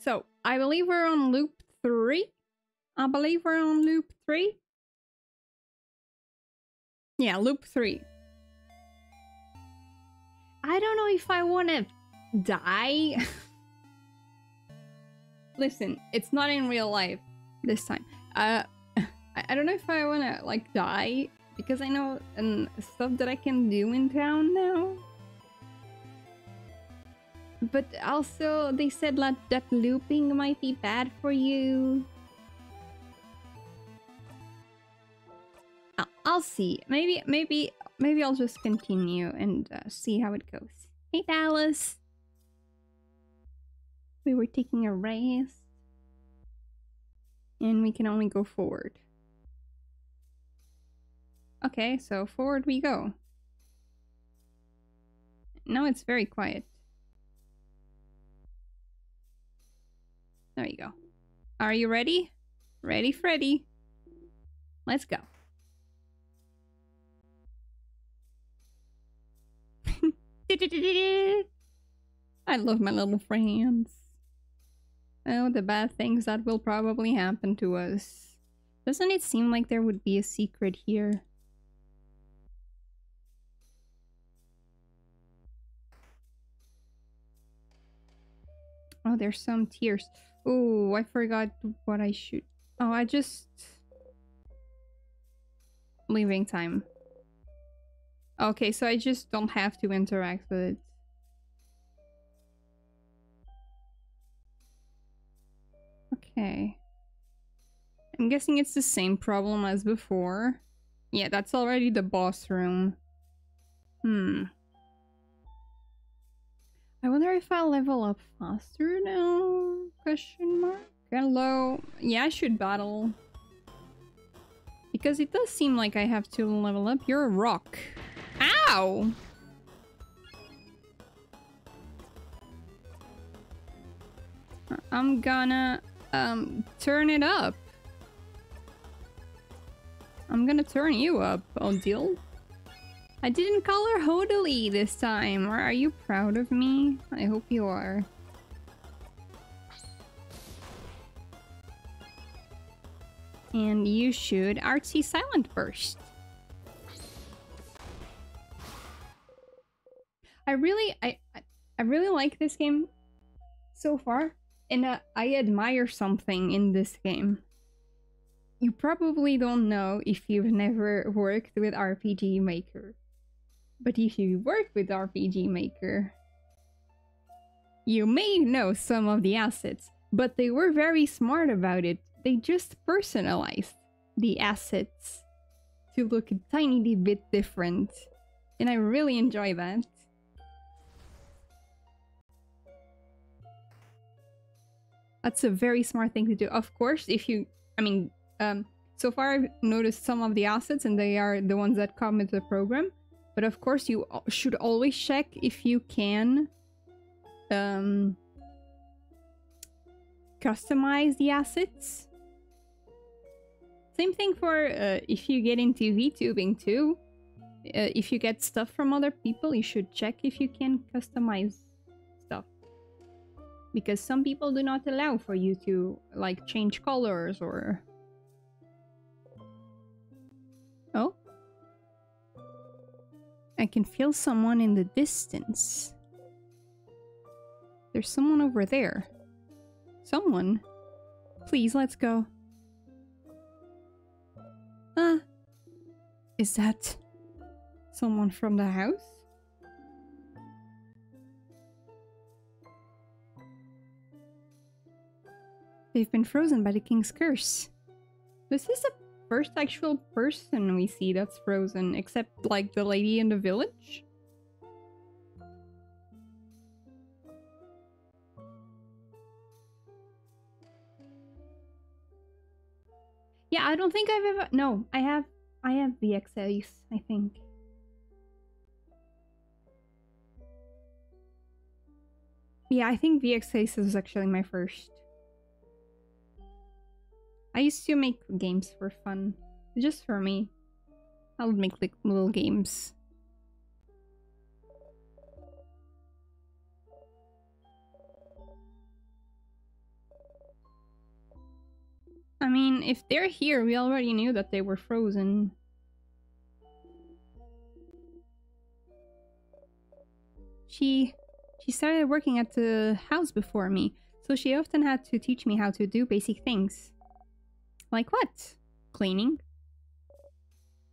So, I believe we're on loop three. I believe we're on loop three. Yeah, loop three. I don't know if I want to die. Listen, it's not in real life this time. Uh, I, don't know if I want to like die because I know and stuff that I can do in town now. But also, they said that, that looping might be bad for you. I'll, see. Maybe, maybe, maybe I'll just continue and uh, see how it goes. Hey, Dallas. We were taking a rest. And we can only go forward. Okay, so forward we go. Now it's very quiet. There you go. Are you ready? Ready, Freddy. Let's go. I love my little friends. Oh, the bad things that will probably happen to us. Doesn't it seem like there would be a secret here? Oh, there's some tears. Oh, I forgot what I should... Oh, I just... Leaving time. Okay, so I just don't have to interact with it. Okay. I'm guessing it's the same problem as before. Yeah, that's already the boss room. Hmm. I wonder if I'll level up faster now? Question mark? Hello? Yeah, I should battle. Because it does seem like I have to level up. You're a rock. Ow! I'm gonna, um, turn it up. I'm gonna turn you up, Odile. I didn't call her this time. Are you proud of me? I hope you are. And you should artsy silent burst. I really, I, I really like this game so far, and uh, I admire something in this game. You probably don't know if you've never worked with RPG Maker. But if you work with RPG Maker, you may know some of the assets, but they were very smart about it. They just personalized the assets to look a tiny bit different. And I really enjoy that. That's a very smart thing to do. Of course, if you, I mean, um, so far I've noticed some of the assets and they are the ones that come with the program. But of course, you should always check if you can um, customize the assets. Same thing for uh, if you get into VTubing too. Uh, if you get stuff from other people, you should check if you can customize stuff. Because some people do not allow for you to like change colors or... Oh? I can feel someone in the distance. There's someone over there. Someone? Please, let's go. Ah. Is that someone from the house? They've been frozen by the king's curse. This is a first actual person we see that's frozen, except like the lady in the village. Yeah, I don't think I've ever- no, I have- I have VX Ace, I think. Yeah, I think VX Ace is actually my first. I used to make games for fun. Just for me. I would make like little games. I mean, if they're here, we already knew that they were frozen. She she started working at the house before me, so she often had to teach me how to do basic things. Like what? Cleaning?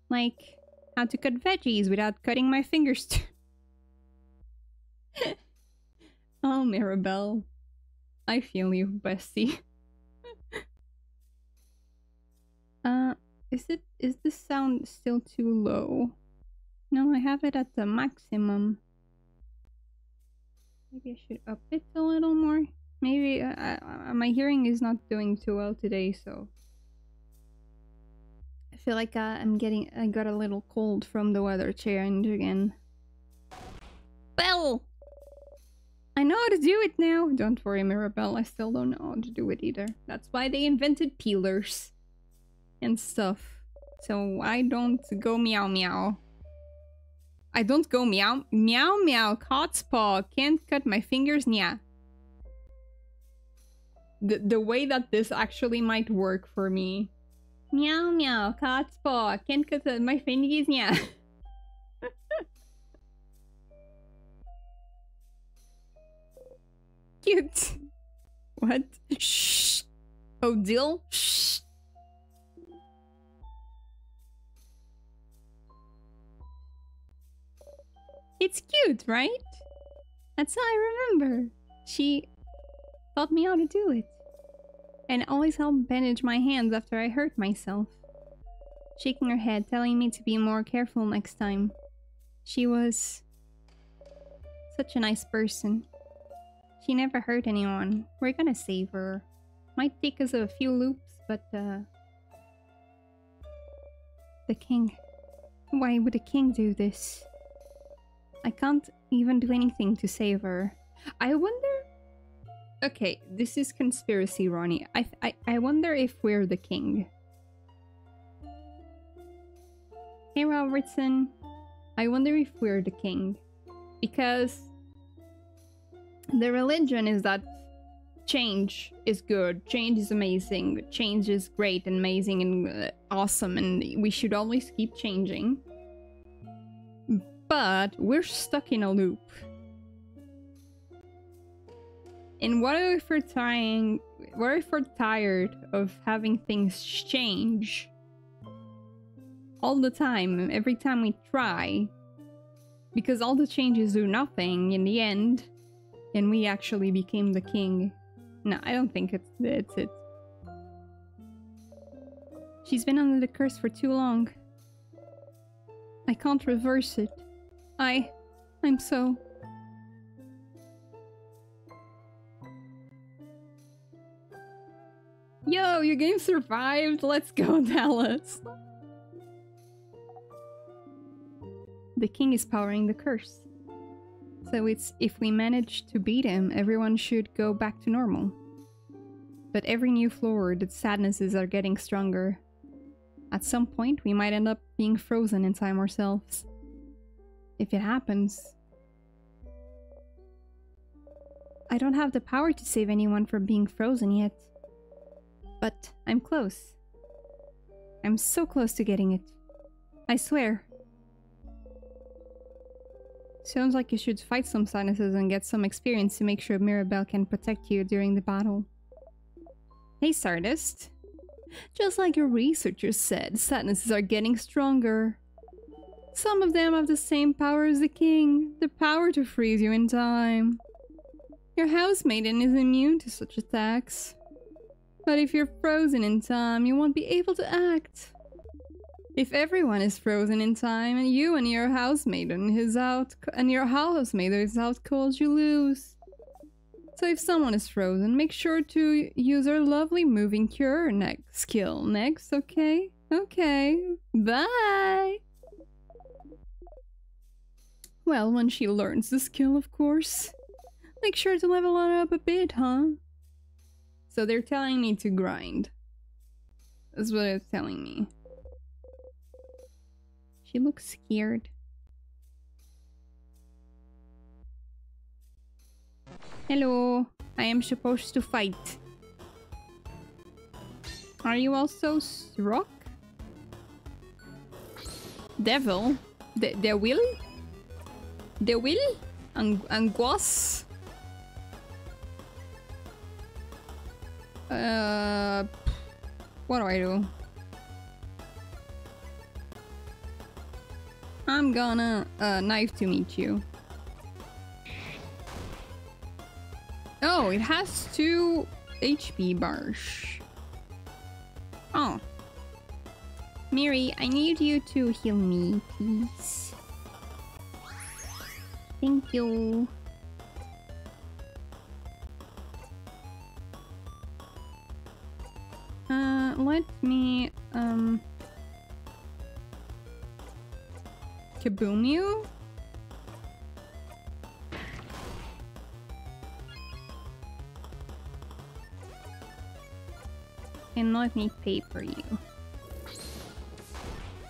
Like how to cut veggies without cutting my fingers. oh, Mirabelle. I feel you, Bessie. uh, is it is this sound still too low? No, I have it at the maximum. Maybe I should up it a little more. Maybe uh, uh, my hearing is not doing too well today, so feel like uh, I'm getting I got a little cold from the weather change again. Bell! I know how to do it now. Don't worry, Mirabelle. I still don't know how to do it either. That's why they invented peelers and stuff. So I don't go meow meow. I don't go meow meow meow cat's paw. Can't cut my fingers. Yeah. The the way that this actually might work for me. Meow meow. Can't cut my fingers. Yeah. Cute. What? Shh. Oh, Odile? Shh. It's cute, right? That's how I remember. She taught me how to do it. And always helped bandage my hands after I hurt myself. Shaking her head, telling me to be more careful next time. She was such a nice person. She never hurt anyone. We're gonna save her. Might take us a few loops, but uh... The king. Why would the king do this? I can't even do anything to save her. I wonder... Okay, this is conspiracy, Ronnie. I, I, I wonder if we're the king. Hey, Robertson. I wonder if we're the king. Because the religion is that change is good, change is amazing, change is great and amazing and uh, awesome, and we should always keep changing. But we're stuck in a loop. And what if we're trying what if we're tired of having things change all the time, every time we try? Because all the changes do nothing in the end, and we actually became the king. No, I don't think it's, it's it. She's been under the curse for too long. I can't reverse it. I... I'm so... Yo, your game survived! Let's go, Dallas! The king is powering the curse. So it's if we manage to beat him, everyone should go back to normal. But every new floor, the sadnesses are getting stronger. At some point, we might end up being frozen in time ourselves if it happens. I don't have the power to save anyone from being frozen yet. But I'm close. I'm so close to getting it. I swear. Sounds like you should fight some sinuses and get some experience to make sure Mirabelle can protect you during the battle. Hey, Stardust. Just like your researchers said, sadnesses are getting stronger. Some of them have the same power as the king, the power to freeze you in time. Your housemaiden is immune to such attacks. But if you're frozen in time, you won't be able to act. If everyone is frozen in time and you and your housemaiden is out and your housemaiden is out cold, you lose. So if someone is frozen, make sure to use our lovely moving cure next skill next, okay? Okay. Bye! Well, when she learns the skill, of course. Make sure to level it up a bit, huh? So they're telling me to grind. That's what it's telling me. She looks scared. Hello, I am supposed to fight. Are you also rock? Devil? The, the will? The will? Ang anguas? Uh, what do I do? I'm gonna uh, knife to meet you. Oh, it has two HP bars. Oh. Miri, I need you to heal me, please. Thank you. Uh, let me, um... Kaboom you? And let me paper you.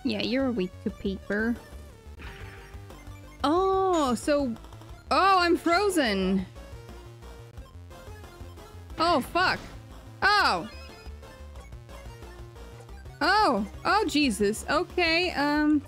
Yeah, you're weak to paper. Oh, so... Oh, I'm frozen! Oh, fuck. Oh! Oh! Oh, Jesus. Okay, um...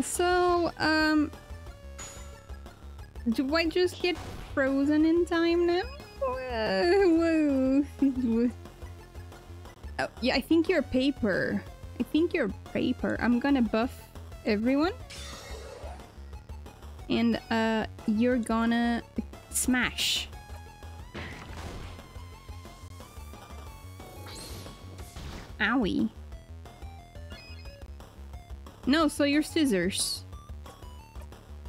So, um, do I just get frozen in time now? Uh, whoa. oh, yeah, I think you're paper. I think you're paper. I'm gonna buff everyone. And, uh, you're gonna smash. Owie. No, so you're scissors.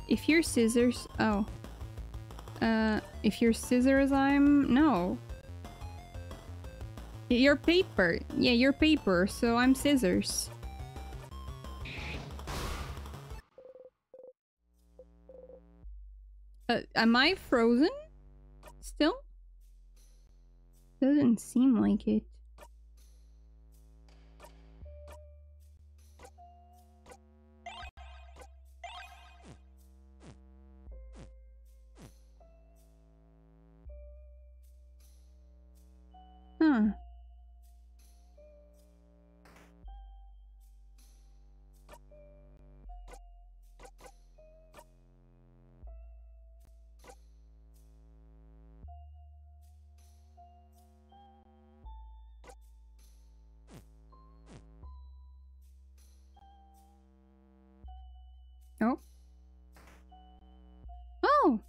If you're scissors... Oh. Uh, if you're scissors, I'm... No. You're paper. Yeah, you're paper, so I'm scissors. Uh, am I frozen? Still? Doesn't seem like it. Oh. Oh!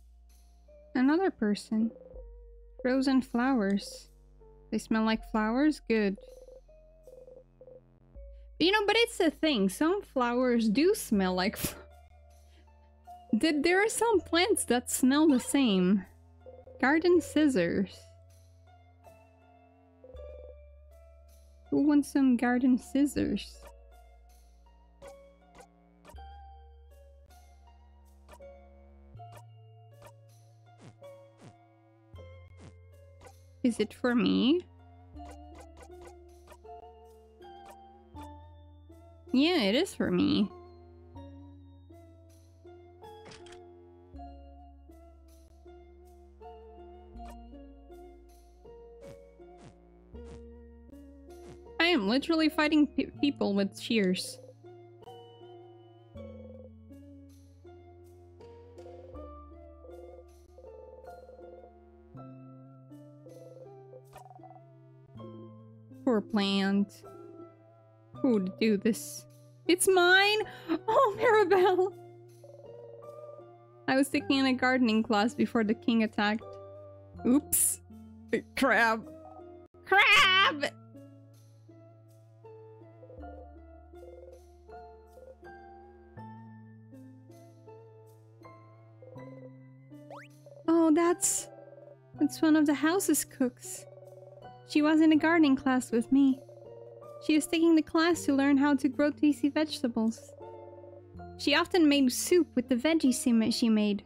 Another person. Frozen flowers. They smell like flowers? Good. You know, but it's a thing. Some flowers do smell like... Did there are some plants that smell the same. Garden scissors. Who wants some garden scissors? Is it for me? Yeah, it is for me. I am literally fighting pe people with shears. Poor plant. Who would do this? It's mine! Oh, Mirabelle! I was taking a gardening class before the king attacked. Oops. Crab. Crab! Oh, that's... That's one of the house's cooks. She was in a gardening class with me. She was taking the class to learn how to grow tasty vegetables. She often made soup with the veggie veggies she made.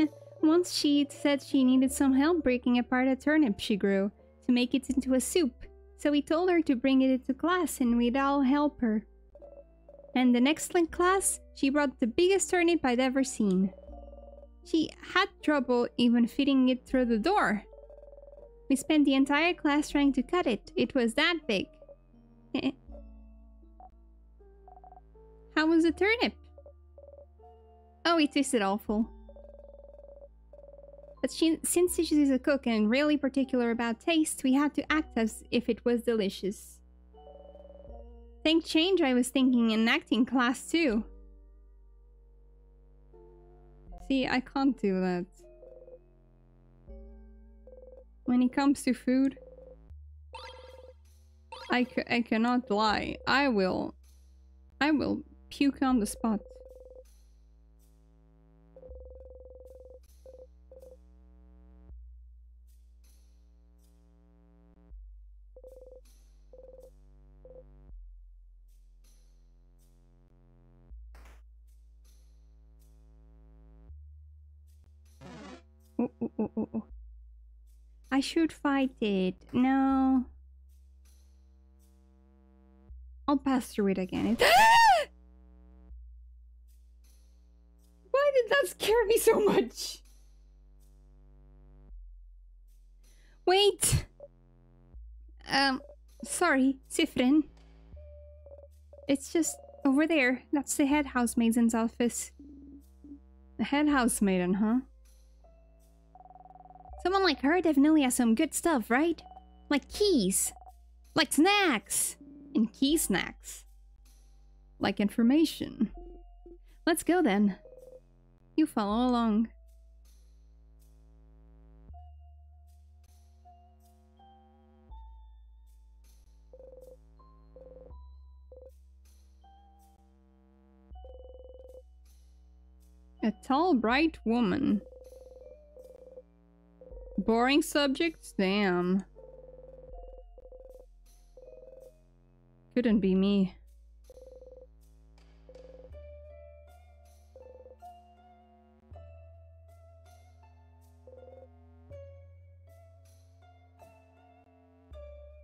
Eh, once she said she needed some help breaking apart a turnip she grew to make it into a soup, so we told her to bring it into class and we'd all help her. And the next class, she brought the biggest turnip I'd ever seen. She had trouble even fitting it through the door. We spent the entire class trying to cut it. It was that big. How was the turnip? Oh, it tasted awful. But she, since she's a cook and really particular about taste, we had to act as if it was delicious. Think change, I was thinking in acting class too. See, I can't do that. When it comes to food, I, I cannot lie. I will... I will puke on the spot. Ooh, ooh, ooh, I should fight it. No. I'll pass through it again. Why did that scare me so much? Wait! Um, sorry, Siffrin. It's just over there. That's the head housemaiden's office. The head housemaiden, huh? Someone like her definitely has some good stuff, right? Like keys. Like snacks. And key snacks. Like information. Let's go then. You follow along. A tall, bright woman. Boring subjects? Damn. Couldn't be me.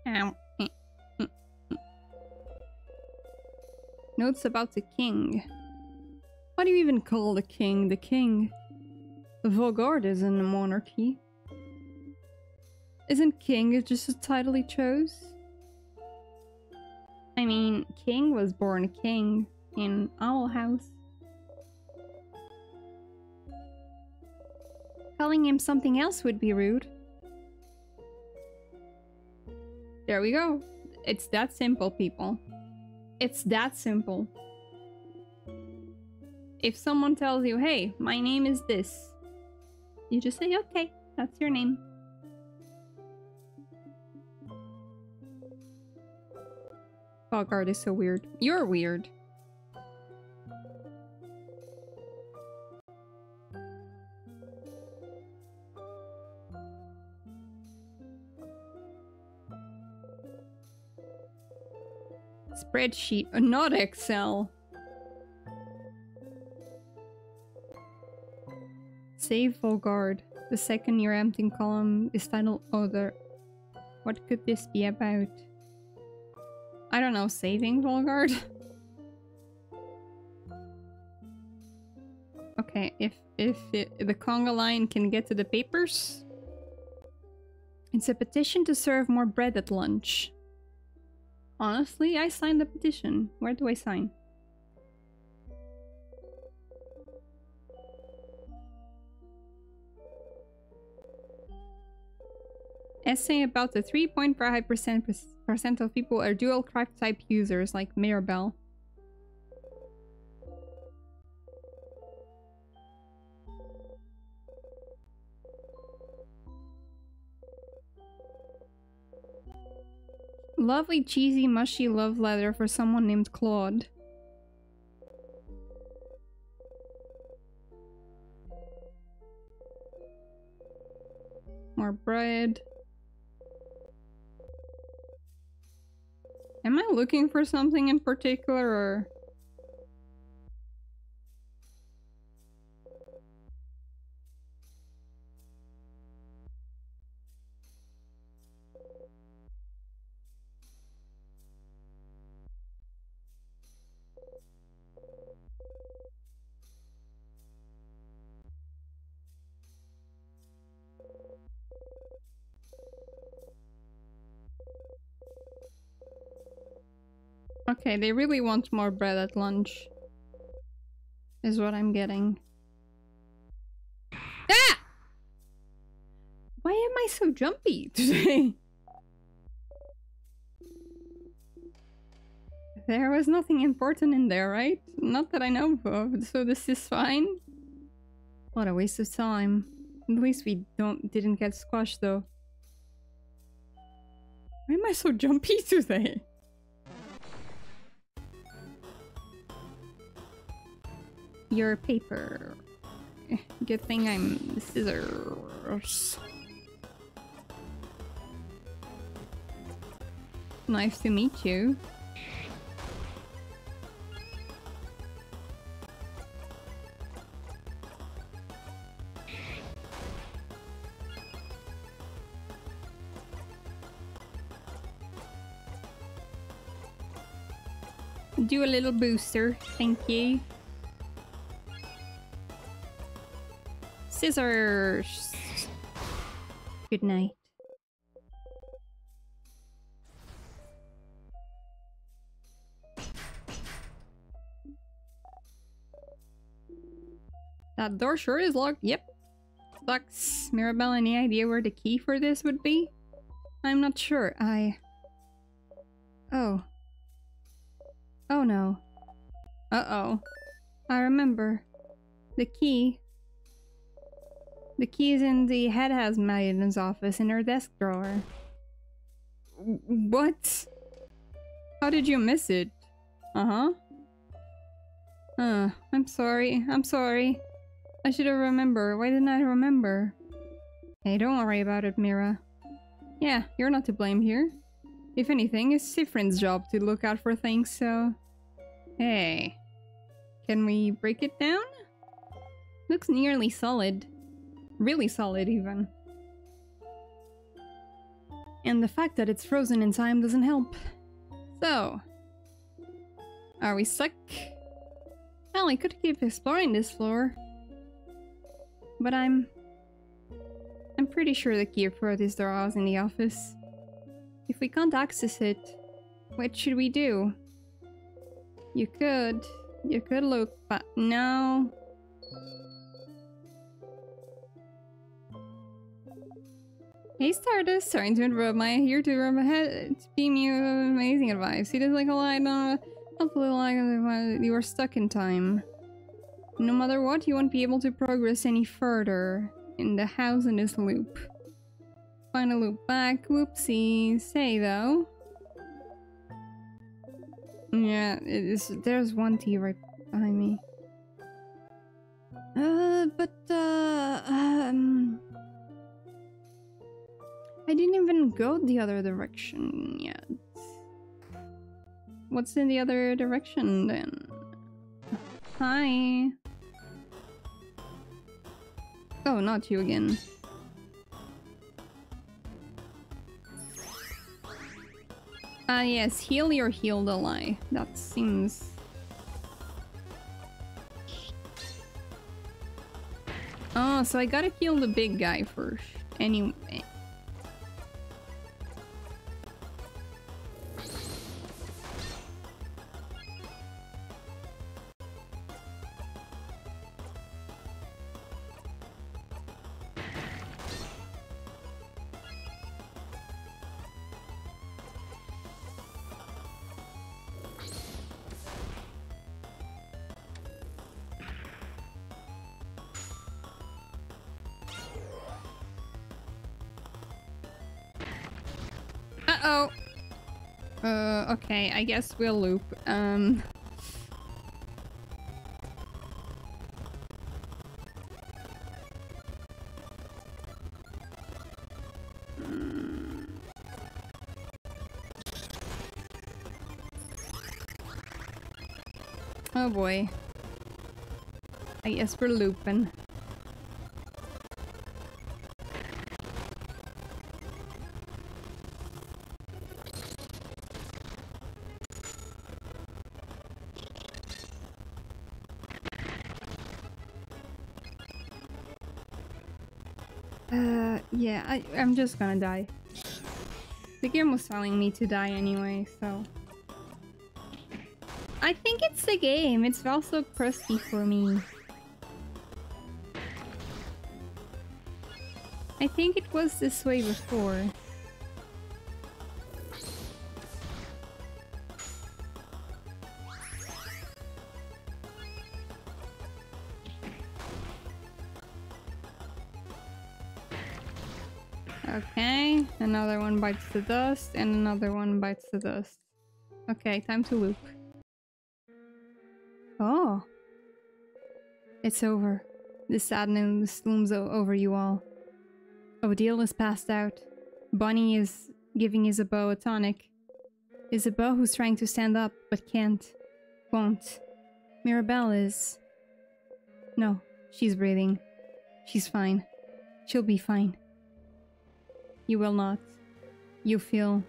Ow. Eh, eh, eh. Notes about the king. What do you even call the king the king? Vaugarde isn't a monarchy. Isn't king just a title he chose? I mean, king was born a king in Owl House. Calling him something else would be rude. There we go. It's that simple, people. It's that simple. If someone tells you, hey, my name is this, you just say, okay, that's your name. Vaugarde is so weird. You're weird. Spreadsheet, not Excel. Save Vaugarde. The second your empty column is titled Other. What could this be about? I don't know, saving Vaugarde? okay, if if the conga line can get to the papers... It's a petition to serve more bread at lunch. Honestly, I signed the petition. Where do I sign? Essay about the 3.5% of people are dual craft type users like Mirabelle. Lovely, cheesy, mushy love letter for someone named Claude. More bread. Am I looking for something in particular or... Okay, they really want more bread at lunch. Is what I'm getting. Ah! Why am I so jumpy today? there was nothing important in there, right? Not that I know of, so this is fine. What a waste of time. At least we don't didn't get squashed though. Why am I so jumpy today? Your paper. Good thing I'm scissors. Nice to meet you. Do a little booster, thank you. Scissors! Good night. That door sure is locked. Yep. Sucks. Mirabelle, any idea where the key for this would be? I'm not sure. I... Oh. Oh no. Uh-oh. I remember. The key. The key is in the head housemaiden's office in her desk drawer. What? How did you miss it? Uh-huh. Uh, I'm sorry. I'm sorry. I should have remembered. Why didn't I remember? Hey, don't worry about it, Mira. Yeah, you're not to blame here. If anything, it's Siffrin's job to look out for things, so... Hey. Can we break it down? Looks nearly solid. Really solid, even. And the fact that it's frozen in time doesn't help. So... Are we stuck? Well, I could keep exploring this floor. But I'm... I'm pretty sure the key for this door is in the office. If we can't access it, what should we do? You could. You could look, but no. Hey Stardust, sorry to interrupt my here to rub beam you amazing advice. He does like a light on hopefully like you are stuck in time. No matter what, you won't be able to progress any further in the house in this loop. Final loop back, whoopsie. Say though. Yeah, it is, there's one T right behind me. Uh, but, uh, um... I didn't even go the other direction yet. What's in the other direction then? Hi. Oh, not you again. Ah, uh, yes, heal your healed ally. That seems... Oh, so I gotta heal the big guy first. Anyway. okay, I guess we'll loop. Um... Oh boy. I guess we're looping. I, I'm just gonna die. The game was telling me to die anyway, so... I think it's the game. It's also crusty for me. I think it was this way before. The dust, and another one bites the dust. Okay, time to loop. Oh. It's over. The sadness looms over you all. Odile is passed out. Bonnie is giving Isabeau a tonic. Isabeau who's trying to stand up but can't. Won't. Mirabelle is... No, she's breathing. She's fine. She'll be fine. You will not. You feel...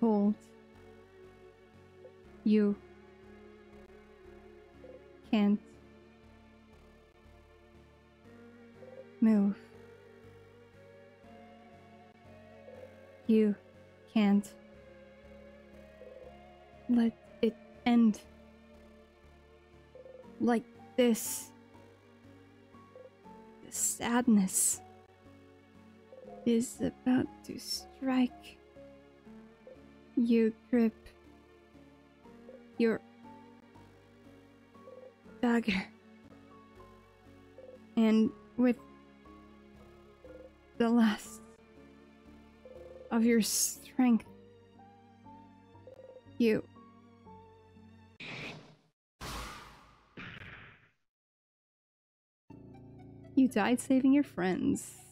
cold. You can't move. You can't let it end like this. The sadness is about to strike. You grip your dagger. And with the last of your strength, you. You died saving your friends.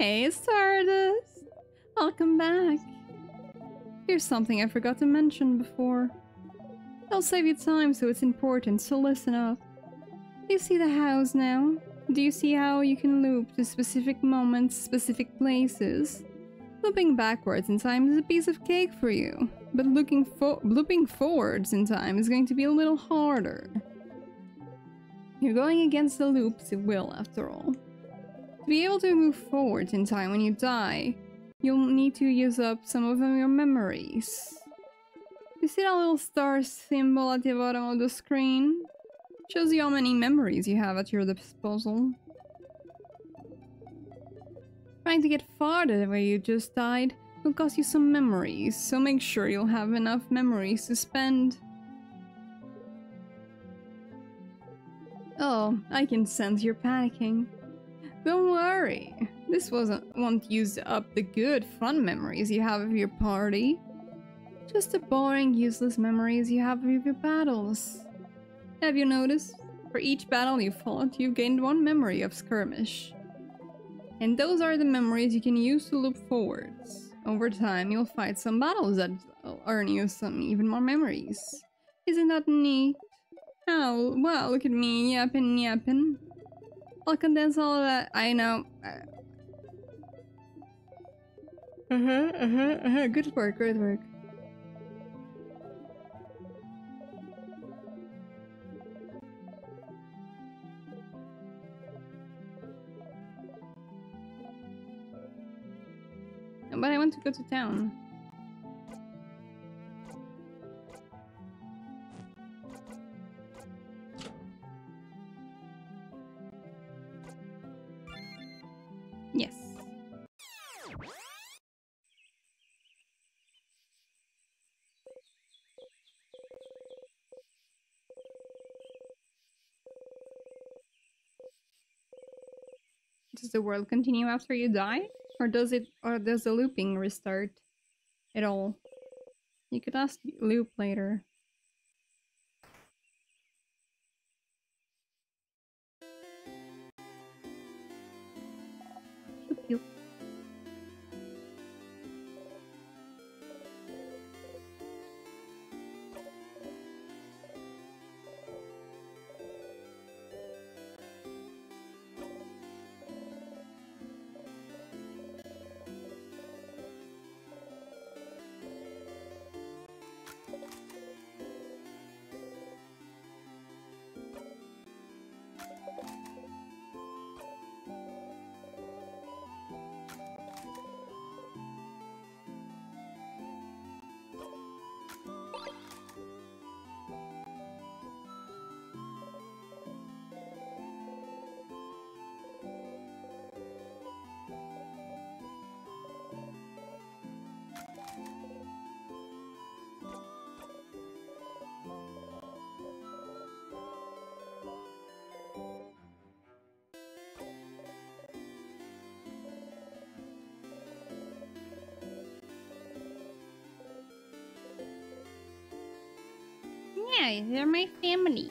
Hey, Stardust! Welcome back. Here's something I forgot to mention before. I'll save you time, so it's important, so listen up. You see the house now? Do you see how you can loop to specific moments, specific places? Looping backwards in time is a piece of cake for you, but looking fo looping forwards in time is going to be a little harder. You're going against the loop's it will, after all. To be able to move forward in time when you die, you'll need to use up some of your memories. You see that little star symbol at the bottom of the screen? Shows you how many memories you have at your disposal. Trying to get farther where you just died will cost you some memories, so make sure you'll have enough memories to spend. Oh, I can sense you're panicking. Don't worry, this wasn't won't use up the good fun memories you have of your party. Just the boring, useless memories you have of your battles. Have you noticed? For each battle you fought, you've gained one memory of skirmish. And those are the memories you can use to loop forwards. Over time, you'll fight some battles that earn you some even more memories. Isn't that neat? How? Well, look at me, yapping, yapping. I'll condense all of that. I know. Uh-huh, uh-huh, uh-huh. Good work, good work. But I want to go to town. Does the world continue after you die? Or does it or does the looping restart at all? You could ask loop later. They're my family.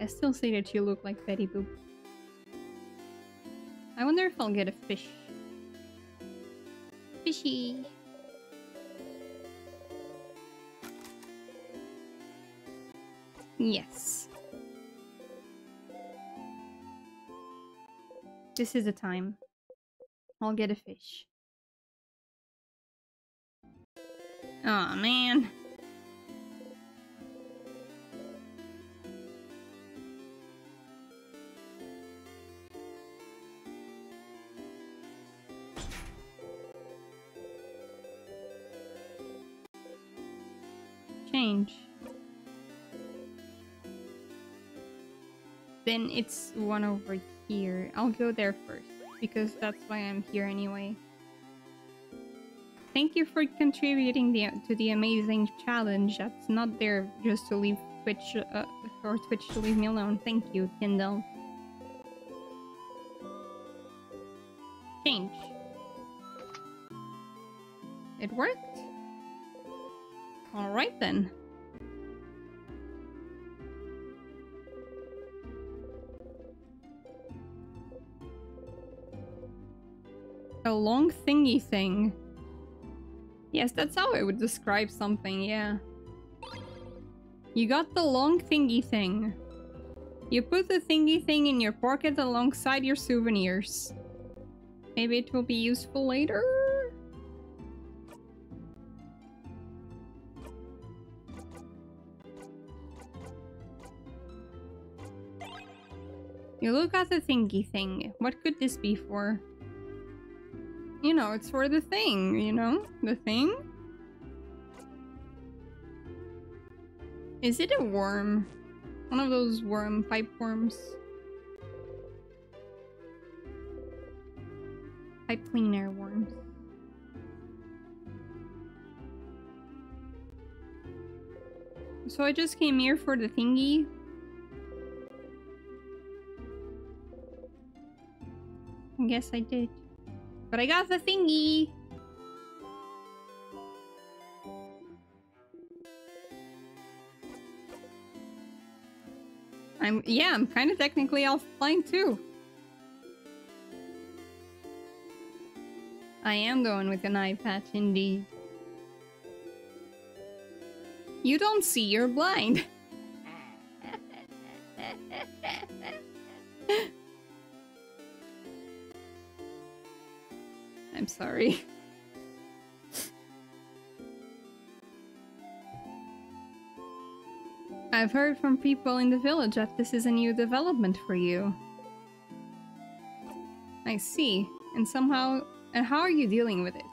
I still say that you look like Betty Boop. I wonder if I'll get a fish. Fishy. Yes. This is the time. I'll get a fish. oh, man. Change. Then it's one over here. I'll go there first, because that's why I'm here anyway. Thank you for contributing the, to the amazing challenge. That's not there just to leave Twitch, uh, for Twitch to leave me alone. Thank you, Kindle. Change. It worked? Alright then. A long thingy thing. Yes, that's how I would describe something, yeah. You got the long thingy thing. You put the thingy thing in your pocket alongside your souvenirs. Maybe it will be useful later? You look at the thingy thing. What could this be for? You know, it's for the thing, you know? The thing? Is it a worm? One of those worm pipe worms? Pipe cleaner worms. So I just came here for the thingy. I guess I did. But I got the thingy! I'm- yeah, I'm kind of technically offline too. I am going with an eye patch indeed. You don't see, you're blind. I'm sorry. I've heard from people in the village that this is a new development for you. I see. And somehow... And how are you dealing with it?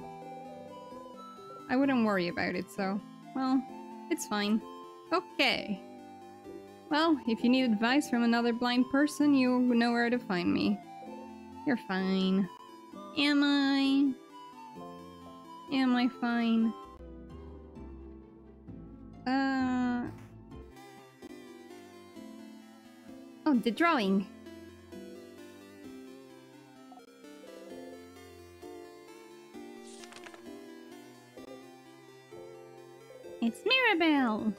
I wouldn't worry about it, so... Well, it's fine. Okay. Well, if you need advice from another blind person, you know where to find me. You're fine. Am I? Am I fine? Uh... Oh, the drawing. It's Mirabelle!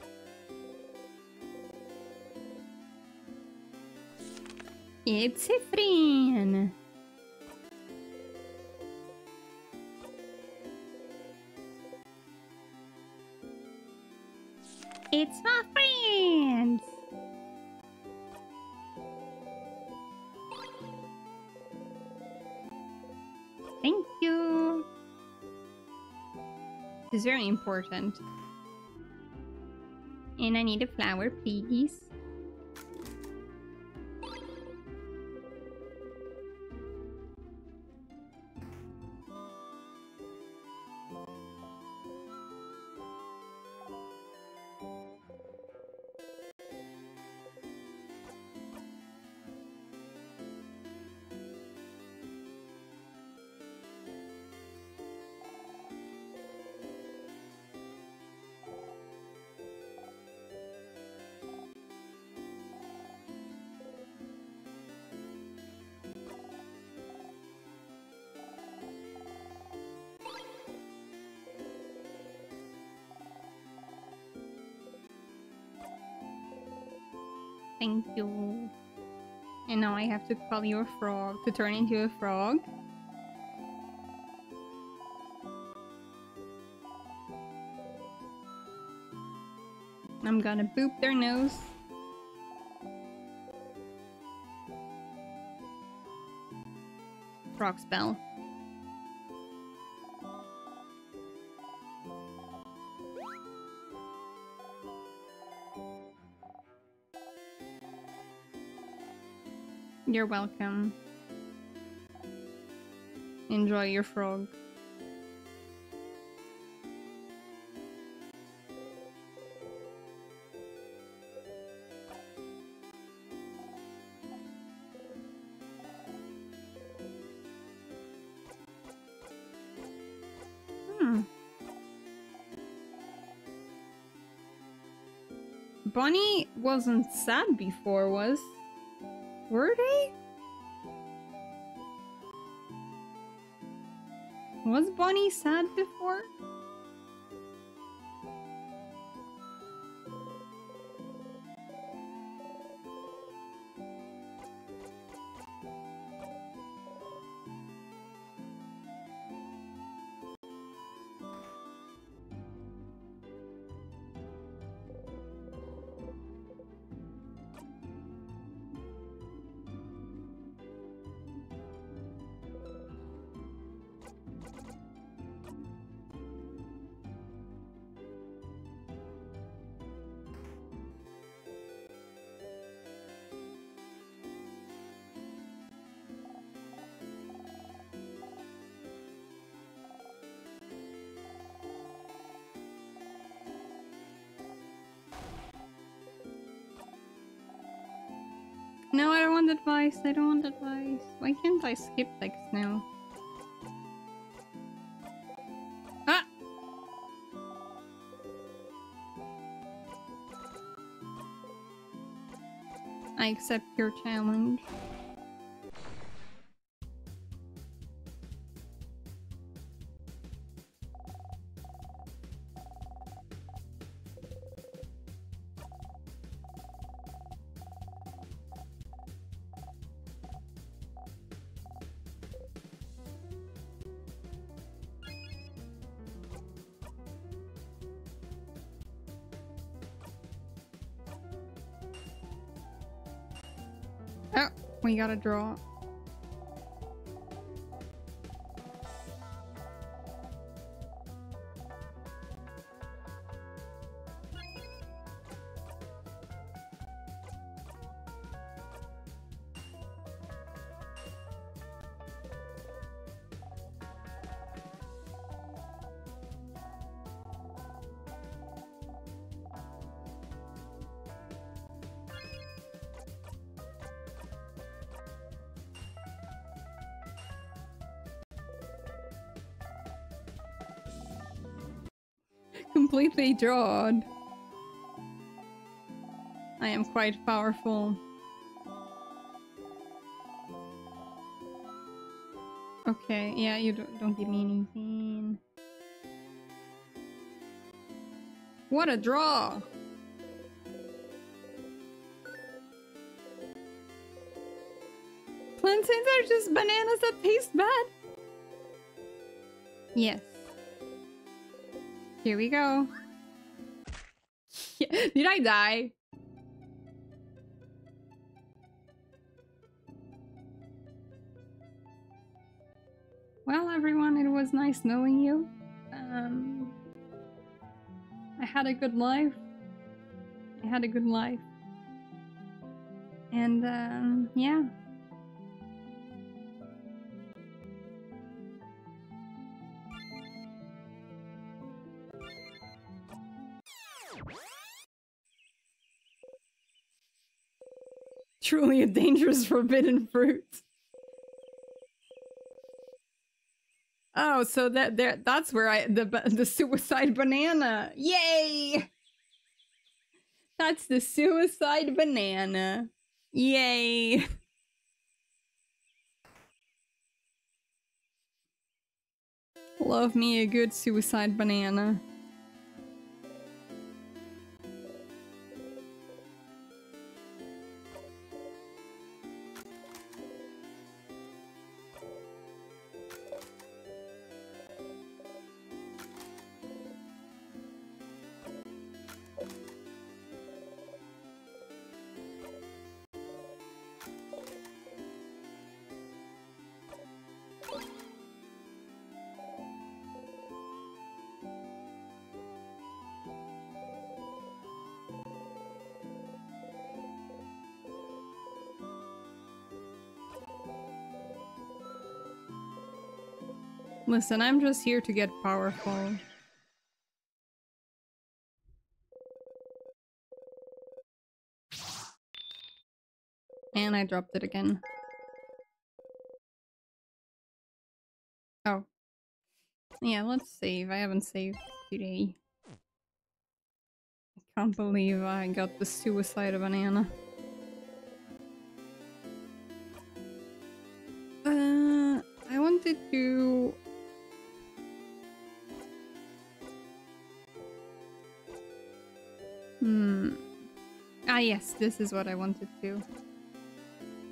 It's Siffrin! It's my friends! Thank you! It's very important. And I need a flower, please. Thank you. And now I have to call you a frog to turn into a frog. I'm gonna boop their nose. Frog spell. You're welcome. Enjoy your frog. Hmm. Bonnie wasn't sad before, was? Were they? Was Bonnie sad before? Advice. I don't want advice. Why can't I skip text now? Ah! I accept your challenge. We gotta draw. Completely drawn. I am quite powerful. Okay, yeah, you don't, don't give me anything. What a draw! Plantains are just bananas that taste bad. Yes. Here we go. Did I die? Well, everyone, it was nice knowing you. Um, I had a good life. I had a good life. And, um, yeah. Truly a dangerous forbidden fruit. Oh, so that there that's where I the the suicide banana. Yay! That's the suicide banana. Yay. Love me a good suicide banana. Listen, I'm just here to get powerful. And I dropped it again. Oh. Yeah, let's save. I haven't saved today. I can't believe I got the suicide of banana. Yes, this is what I wanted to.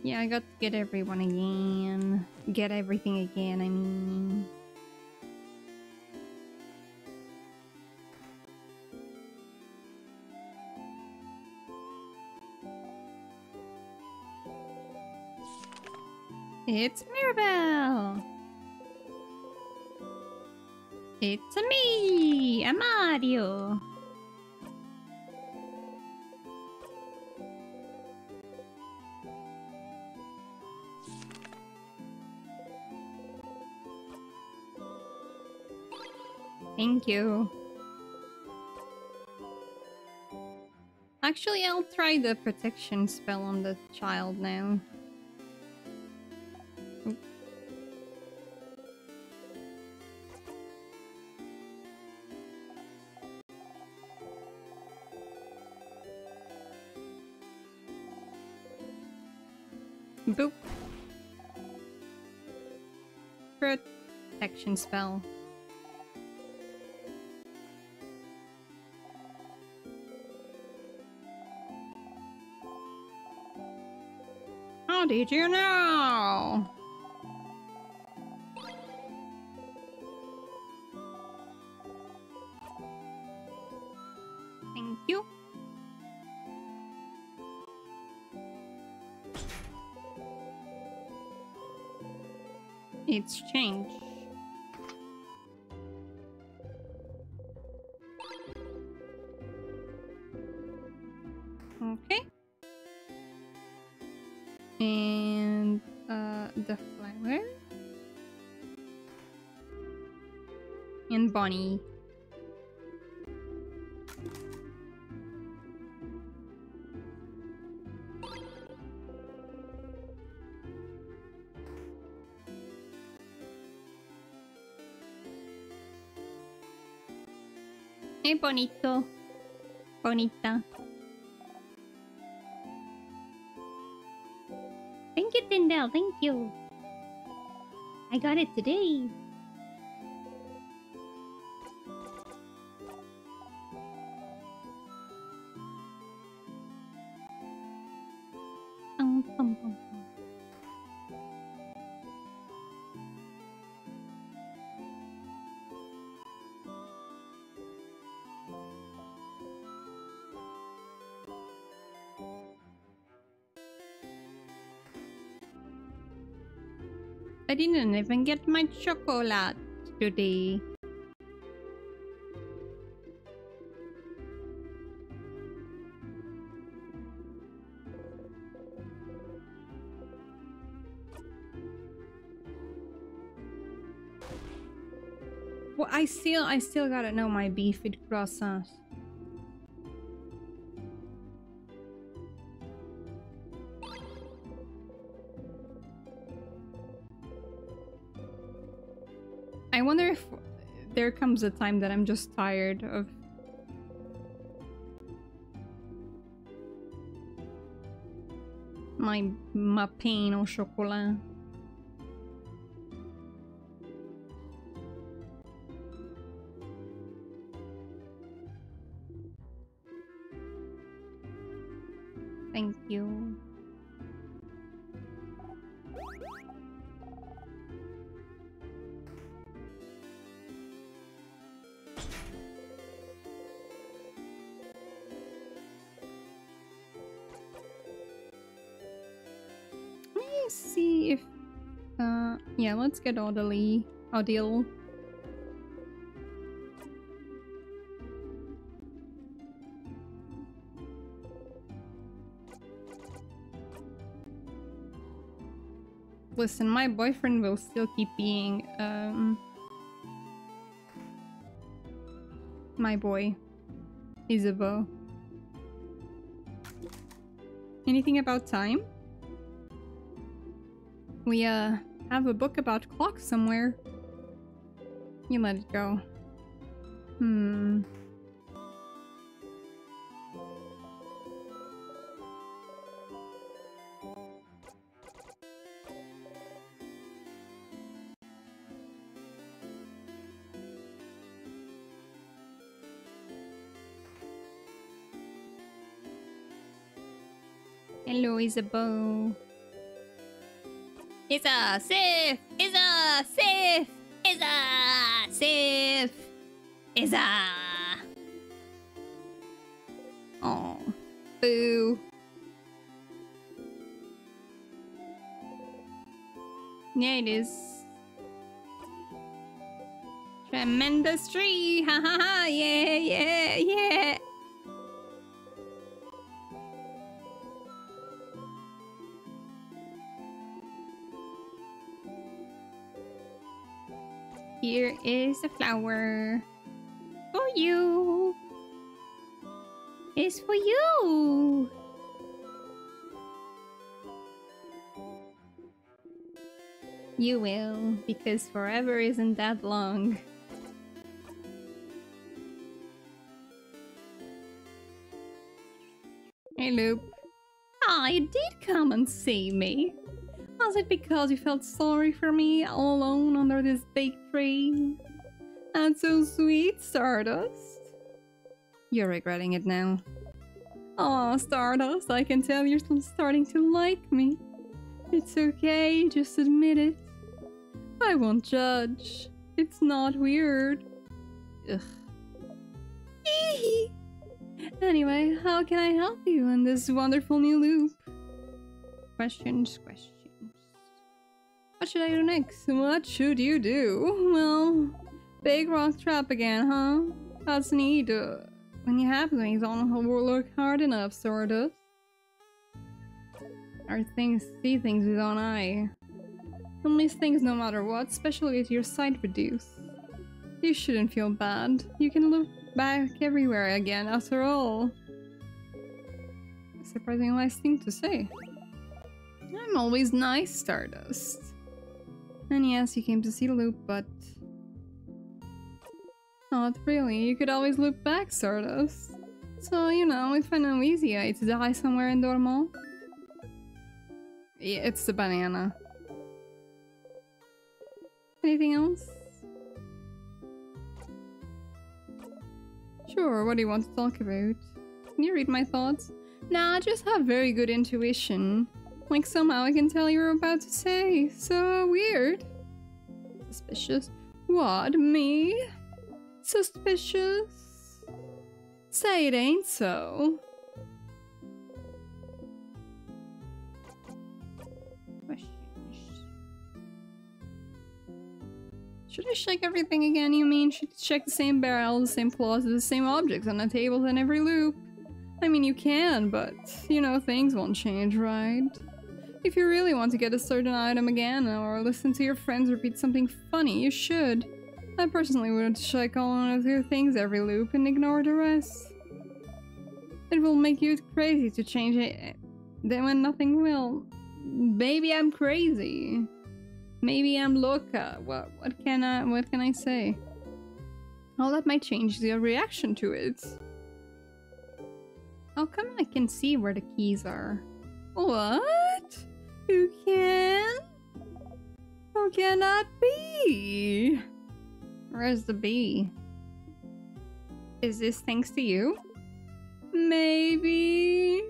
Yeah, I got to get everyone again. Get everything again, I mean. It's Mirabelle! It's a me, a Mario! Thank you. Actually, I'll try the protection spell on the child now. Boop. Protection spell. Did you know? Bonnie. Hey, bonito. Bonita. Thank you, Tyndall. Thank you. I got it today. I didn't even get my chocolate today. Well, I still, I still gotta know my beef with croissants. Comes a time that I'm just tired of my my pain au chocolat. Let's get orderly. Ordeal. Listen, my boyfriend will still keep being, um... My boy. Isabel. Anything about time? We, uh, have a book about clocks somewhere. You let it go. Hmm. Hello, Isabeau. Isa, safe! Isa, safe! Isa, safe! Isa! Oh, boo. Yeah, it is. Tremendous tree! Ha ha ha! Yeah, yeah, yeah! Here is a flower. For you. It's for you. You will, because forever isn't that long. Hey, Loop. Ah, you did come and see me. Was it because you felt sorry for me all alone under this big tree? That's so sweet, Stardust. You're regretting it now. Oh, Stardust, I can tell you're still starting to like me. It's okay, just admit it. I won't judge. It's not weird. Ugh. anyway, how can I help you in this wonderful new loop? Questions, questions. What should I do next? What should you do? Well, big rock trap again, huh? That's neat. Uh, when you have things on look hard enough, sort of. Our things see things with one eye. You'll miss things no matter what, especially if your sight reduced. You shouldn't feel bad. You can look back everywhere again, after all. Surprisingly nice thing to say. I'm always nice, Stardust. And yes, you came to see the loop, but... Not really, you could always loop back, Stardust. So, you know, if I know easy I to die somewhere in Dormont. Yeah, it's the banana. Anything else? Sure, what do you want to talk about? Can you read my thoughts? Nah, I just have very good intuition. Like somehow I can tell you're about to say. So weird. Suspicious. What, me? Suspicious? Say it ain't so. Should I check everything again, you mean? Should check the same barrel, the same claws, the same objects on the tables in every loop? I mean, you can, but, you know, things won't change, right? If you really want to get a certain item again, or listen to your friends repeat something funny, you should. I personally would check all one of your things every loop and ignore the rest. It will make you crazy to change it, then when nothing will. Maybe I'm crazy. Maybe I'm loca. What what can I what can I say? All that might change your reaction to it. How come I can see where the keys are. What? You can? How can that be? Where's the bee? Is this thanks to you? Maybe.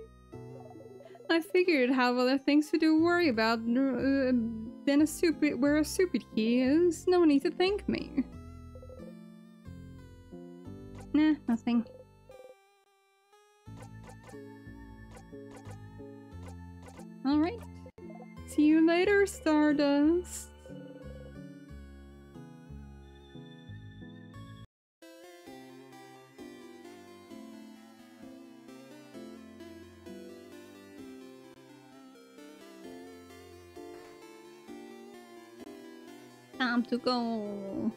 I figured have other things to do worry about uh, than a stupid where a stupid key is. No need to thank me. Nah, nothing. Alright. See you later, Stardust. Time to go.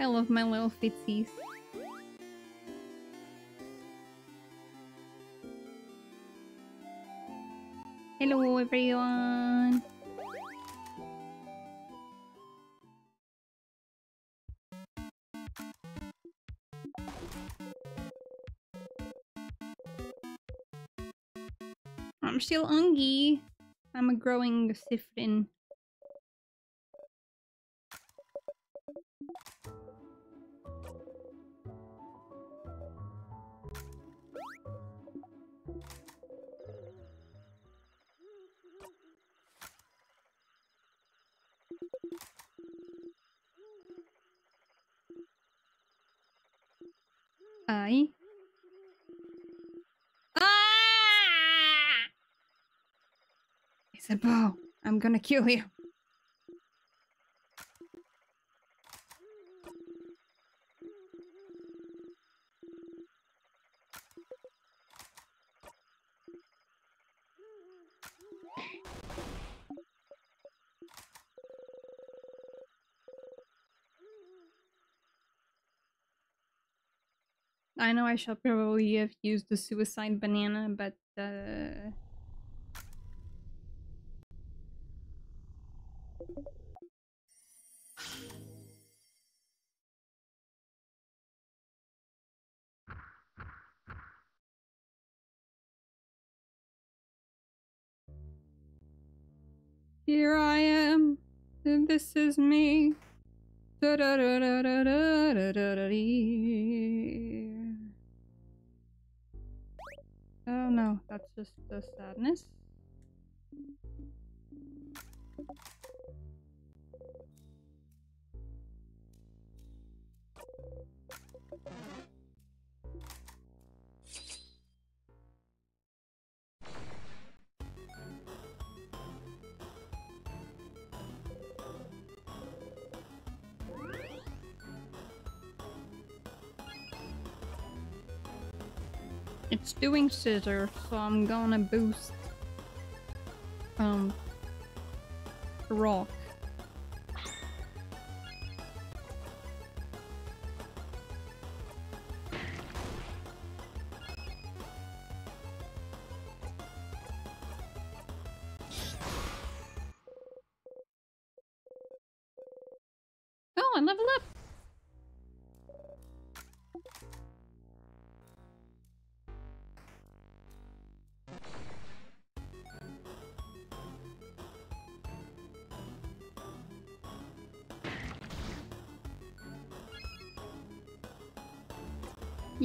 Of my little fitsies. Hello everyone! I'm still Ungi. I'm a growing Siffrin. I. Ah! Isabel, I'm gonna kill you. I know I shall probably have used the suicide banana, but uh... Here I am, and this is me. Da da da Oh no, that's just the sadness. It's doing scissor, so I'm gonna boost um rock.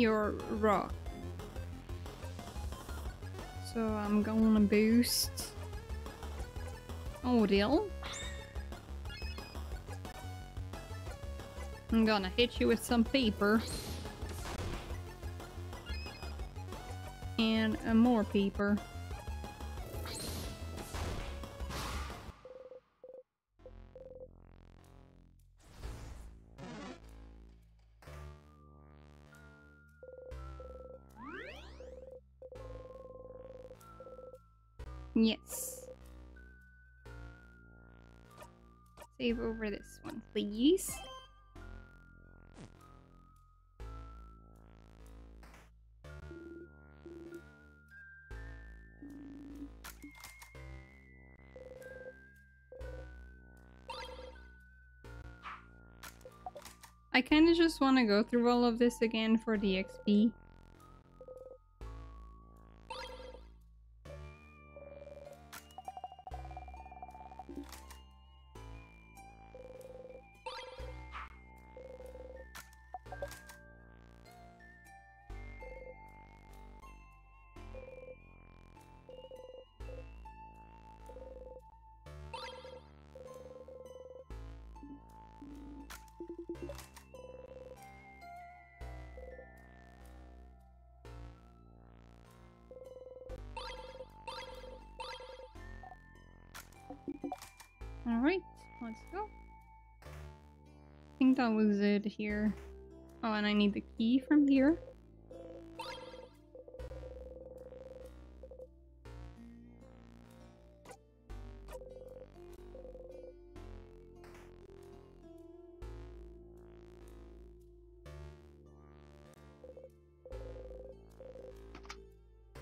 Your rock. So I'm gonna boost Oh, Odile. I'm gonna hit you with some paper. And uh, more paper. Save over this one, please. I kind of just want to go through all of this again for the XP. let's go. I think that was it here. Oh, and I need the key from here.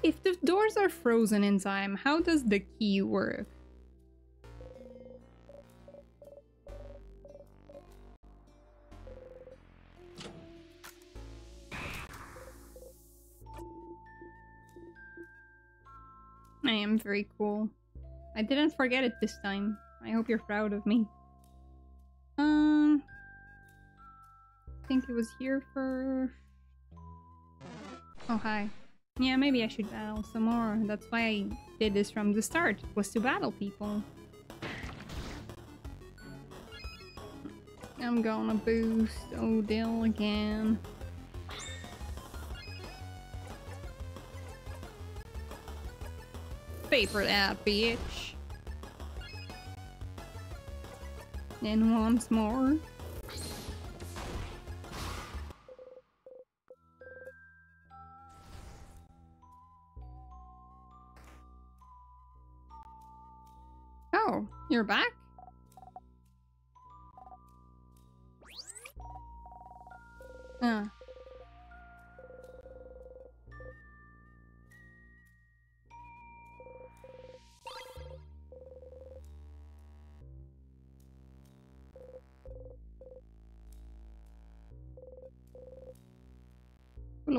If the doors are frozen in time, how does the key work? Very cool. I didn't forget it this time. I hope you're proud of me. Um, I think it was here for... Oh, hi. Yeah, maybe I should battle some more. That's why I did this from the start, was to battle people. I'm gonna boost Odile again. Paper that bitch. And once more. Oh, you're back? Uh.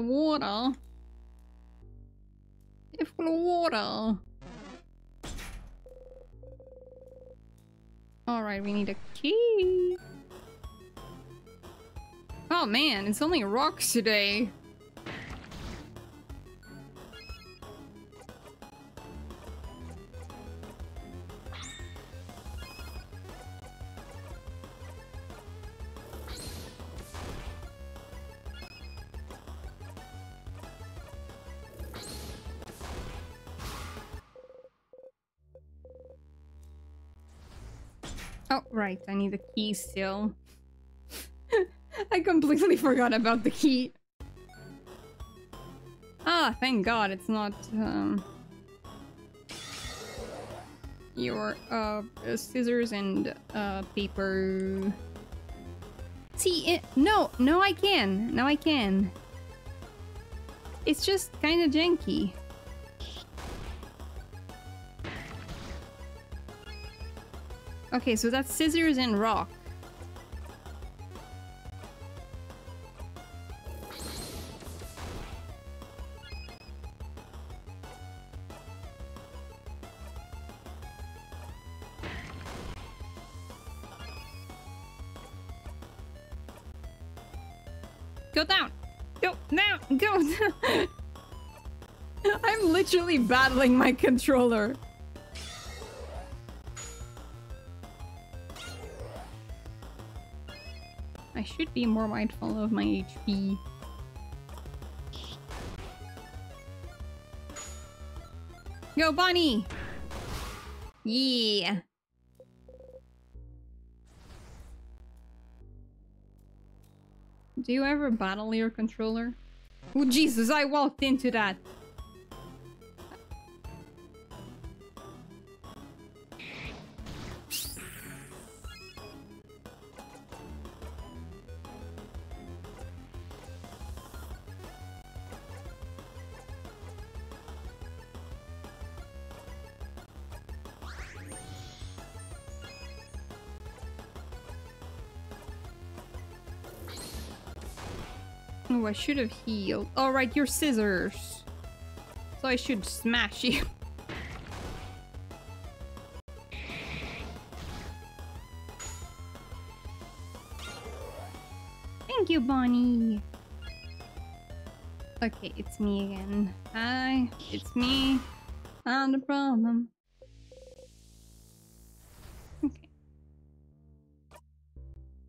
Water. It's full of water. Alright, we need a key. Oh man, it's only rocks today. Right, I need the key still. I completely forgot about the key. Ah, thank god it's not, um... Your, uh, scissors and, uh, paper... See, it- no, no I can, no I can. It's just kinda janky. Okay, so that's scissors and rock. Go down! Go down! Go! I'm literally battling my controller. Should be more mindful of my HP. Go, Bonnie! Yeah! Do you ever battle your controller? Oh, Jesus, I walked into that! Oh, I should have healed. Alright, your scissors. So I should smash you. Thank you, Bonnie. Okay, it's me again. Hi, it's me. I'm problem. Okay.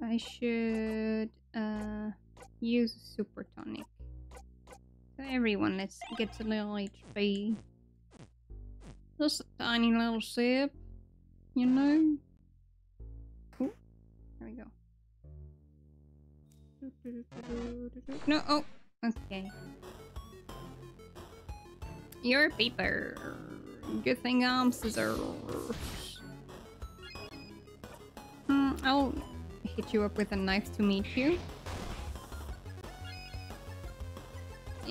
I should uh use super tonic. So everyone let's get a little HP. Just a tiny little sip, you know? Oh, there we go. No, oh, okay. Your paper. Good thing I'm scissors. Hmm, I'll hit you up with a knife to meet you.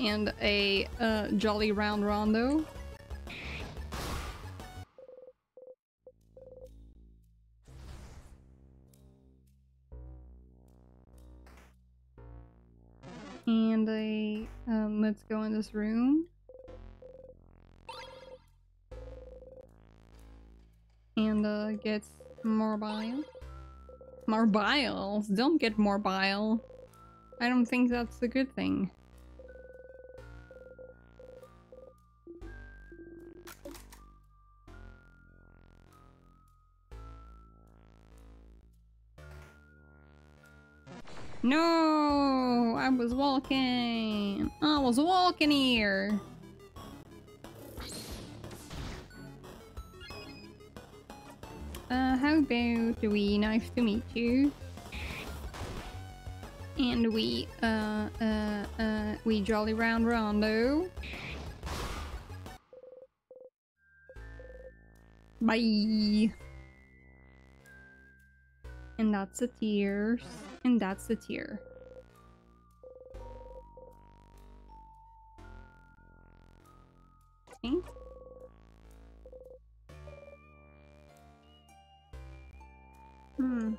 And a uh, Jolly Round Rondo. And a um, let's go in this room. And uh, gets more bile. More bile? Don't get more bile. I don't think that's a good thing. No, I was walking. I was walking here. Uh, how about we nice to meet you? And we, uh, uh, uh, we jolly round rondo. Bye. And that's the tears. And that's the tear. Hmm.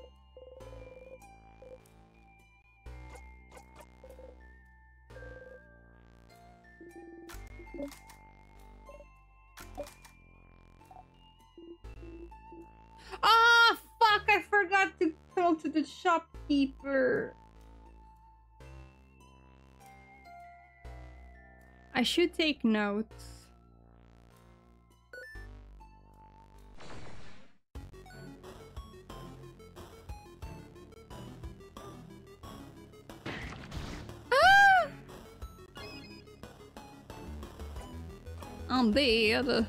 Forgot to talk to the shopkeeper. I should take notes. Ah! I'm dead.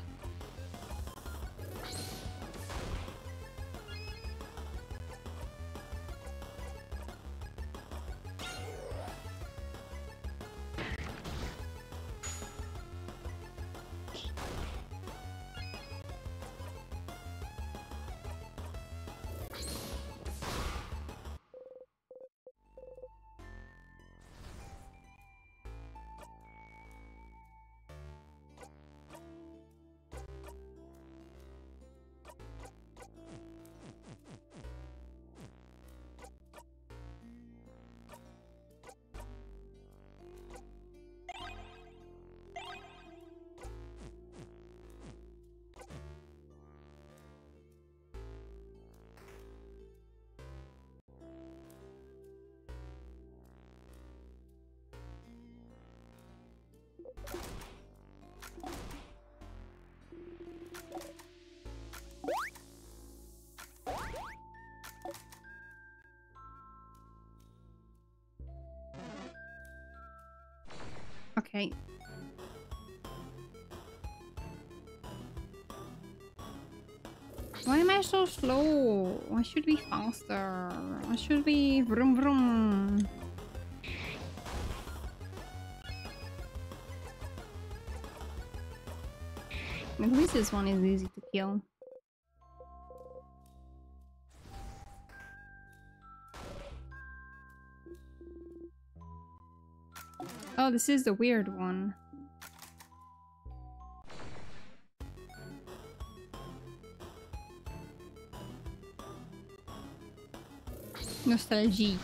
Okay. Why am I so slow? I should be faster. I should be vroom vroom. At least this one is easy to kill. Oh, this is the weird one. Nostalgie.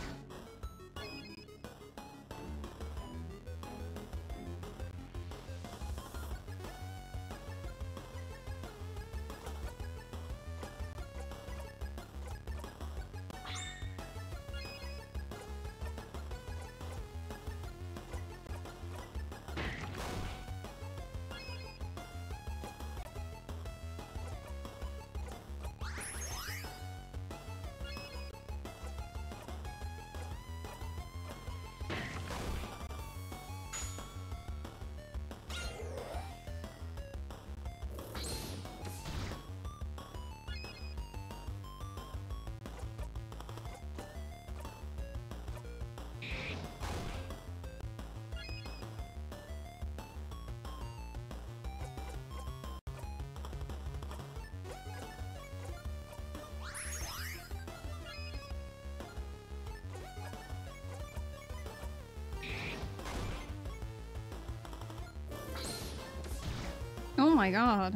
My god.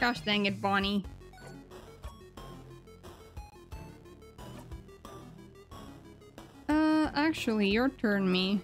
Gosh dang it, Bonnie. Uh, actually, your turn, me.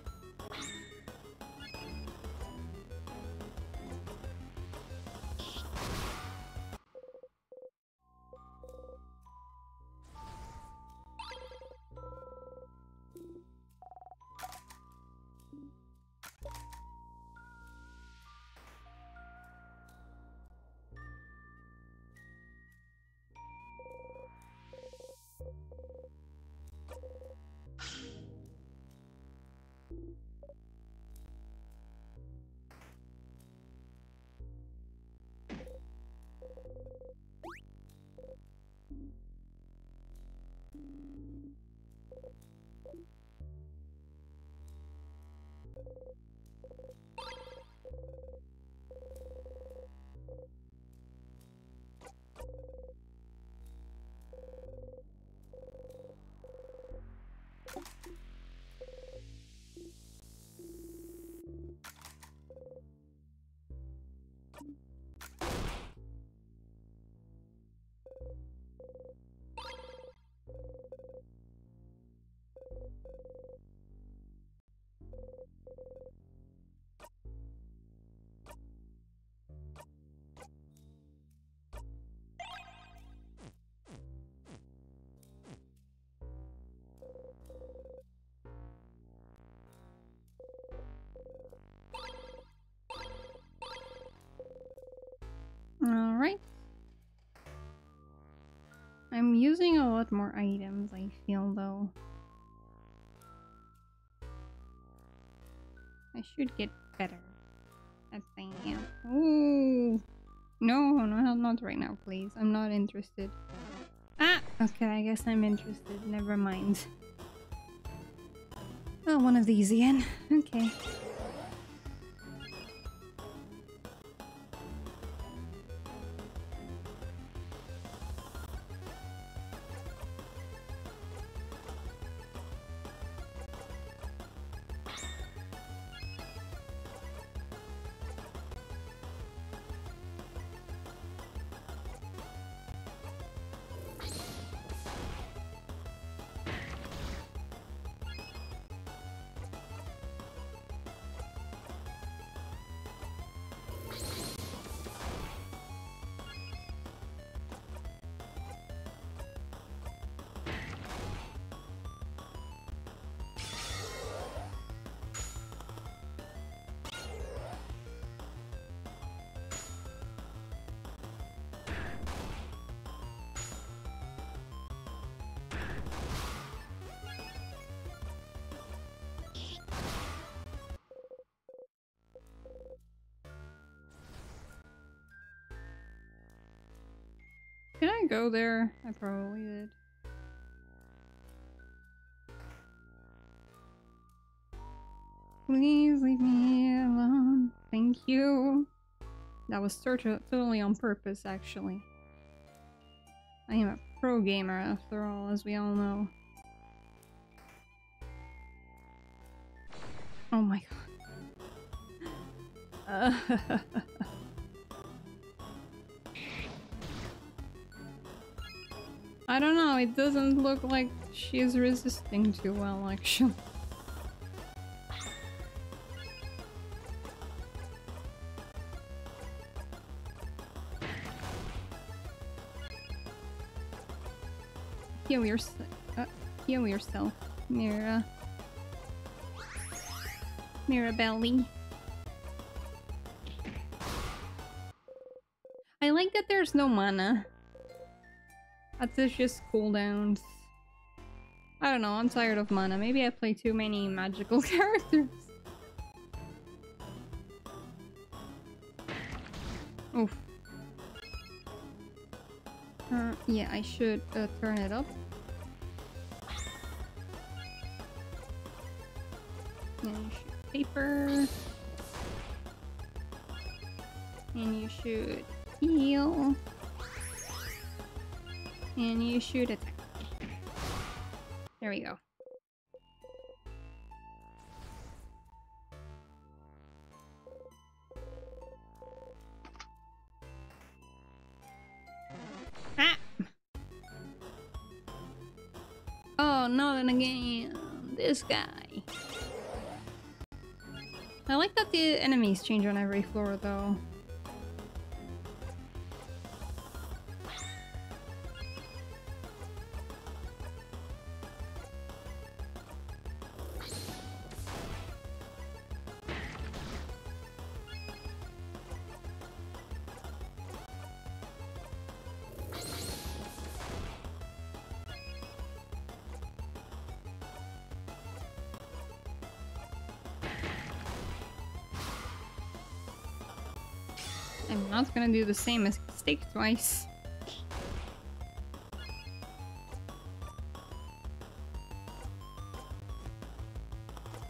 Lot more items, I feel, though. I should get better at thing. Ooh! No, no, not right now, please. I'm not interested. Ah! Okay, I guess I'm interested. Never mind. Oh, one of these again. Okay. Go there? I probably did. Please leave me alone. Thank you. That was totally on purpose, actually. I am a pro gamer, after all, as we all know. Oh my god. Uh, it doesn't look like she's resisting too well, actually. Heal, your uh, heal yourself, Mira. Mirabelli. I like that there's no mana. That's just cooldowns. I don't know, I'm tired of mana. Maybe I play too many magical characters. Oof. Uh, yeah, I should uh, turn it up. Should. paper. And you should heal. And you shoot attack. There we go. Ah! Oh, not again. This guy. I like that the enemies change on every floor, though. Gonna do the same mistake twice.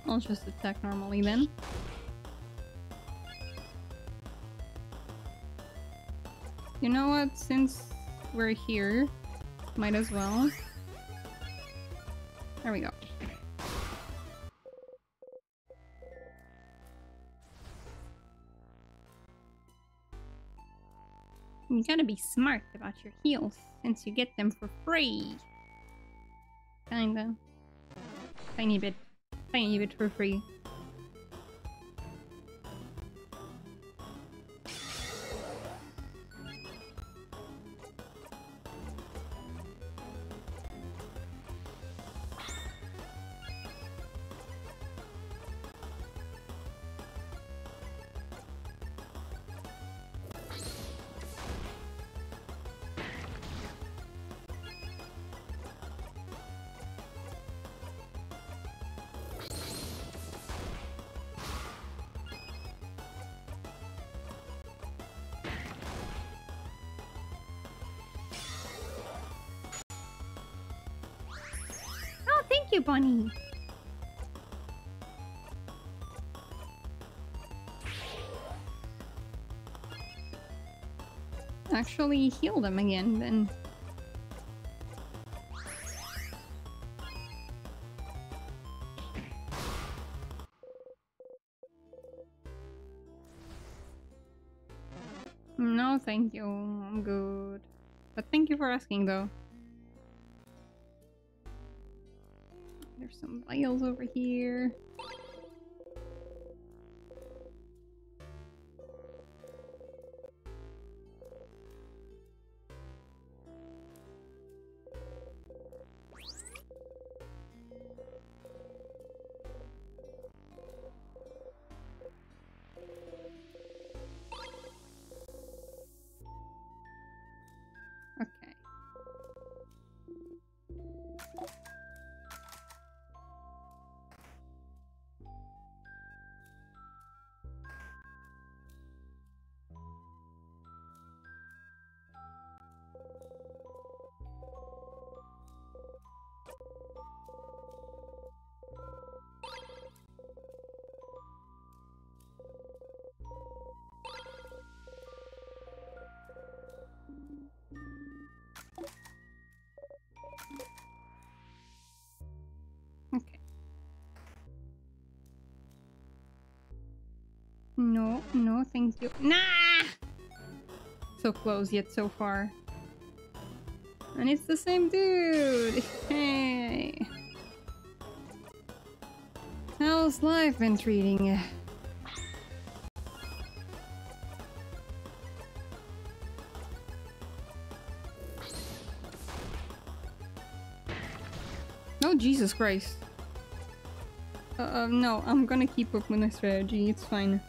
I'll just attack normally then. You know what? Since we're here, might as well. There we go. You gotta be smart about your heals, since you get them for free. Kinda. Tiny bit. Tiny bit for free. Bunny. Actually heal them again, then. No, thank you. I'm good. But thank you for asking, though. Vials over here. Thank you. Nah! So close yet so far. And it's the same dude! Hey! How's life been treating you? Oh, Jesus Christ. Uh, uh, no, I'm gonna keep up with my strategy, it's fine.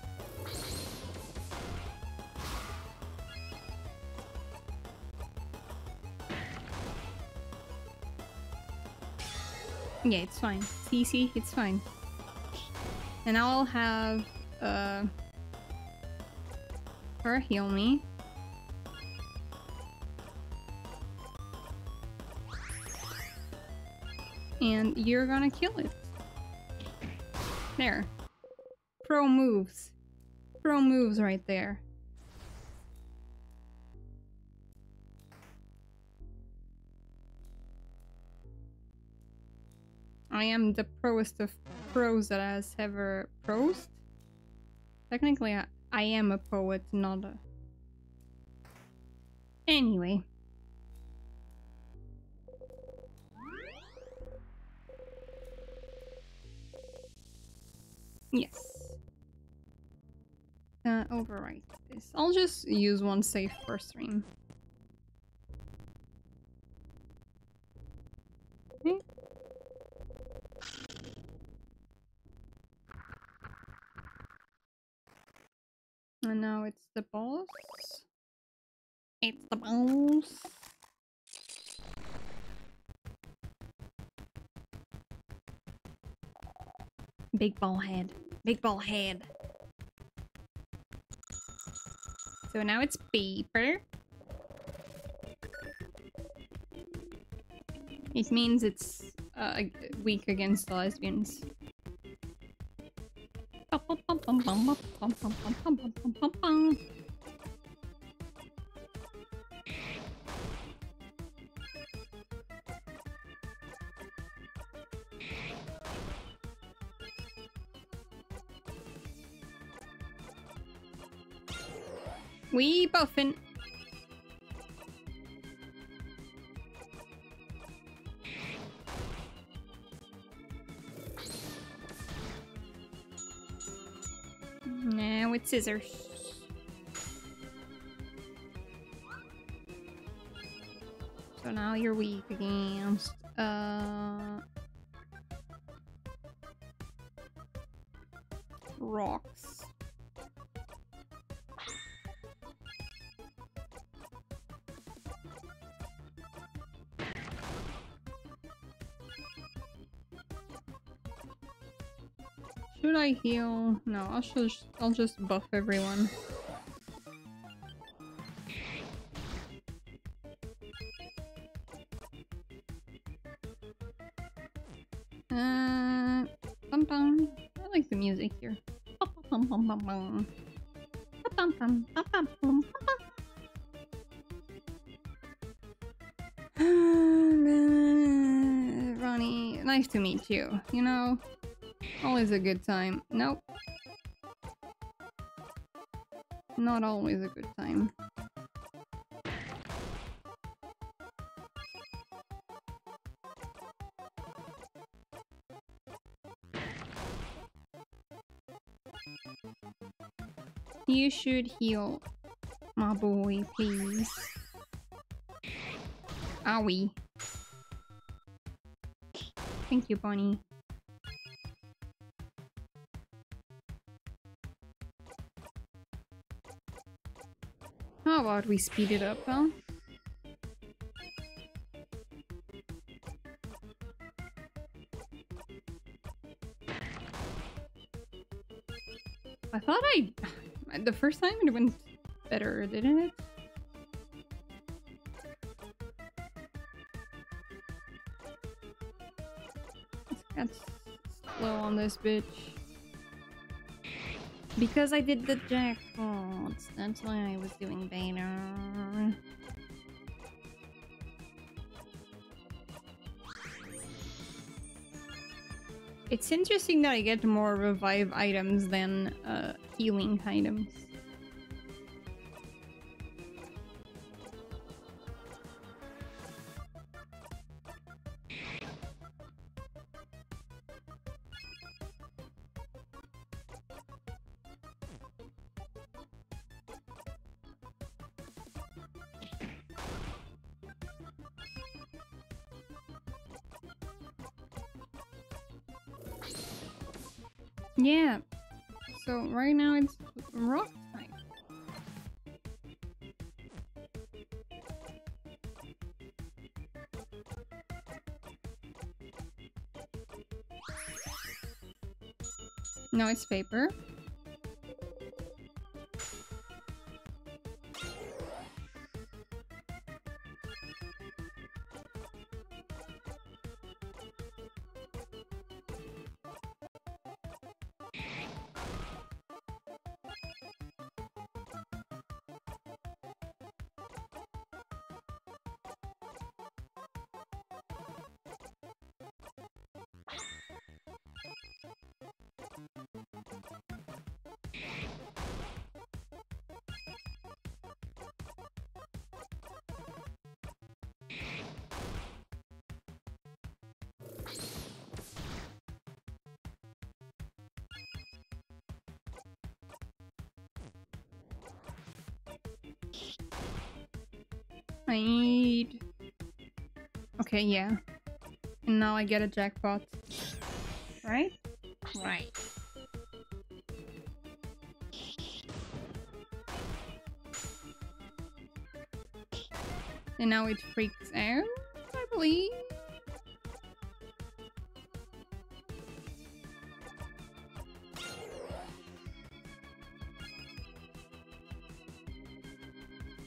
Yeah, it's fine. See, see, it's fine. And I'll have, uh... her heal me. And you're gonna kill it. There. pro moves. Pro moves right there. I am the proest of prose that has ever prosed. Technically, I, I am a poet, not a... Anyway. Yes. Uh, overwrite this. I'll just use one save per stream. Okay. And now it's the boss. It's the boss. Big ball head. Big ball head. So now it's paper. It means it's uh, weak against the lesbians. We buffin. Now scissors. So now you're weak against I heal? No, I'll just I'll just buff everyone. Uh, bum bum. I like the music here. Bum bum bum bum. Bum bum bum bum. Ronnie, nice to meet you. You know, always a good time. Nope. Not always a good time. You should heal, my boy, please. Owie. Thank you, Bonnie. About we speed it up, huh? I thought I... The first time it went better, didn't it? Let's slow on this bitch. Because I did the jackpots. That's why I was doing better. It's interesting that I get more revive items than uh, healing items. It's paper. Okay, yeah. And now I get a jackpot. Right? Right. And now it freaks out, I believe.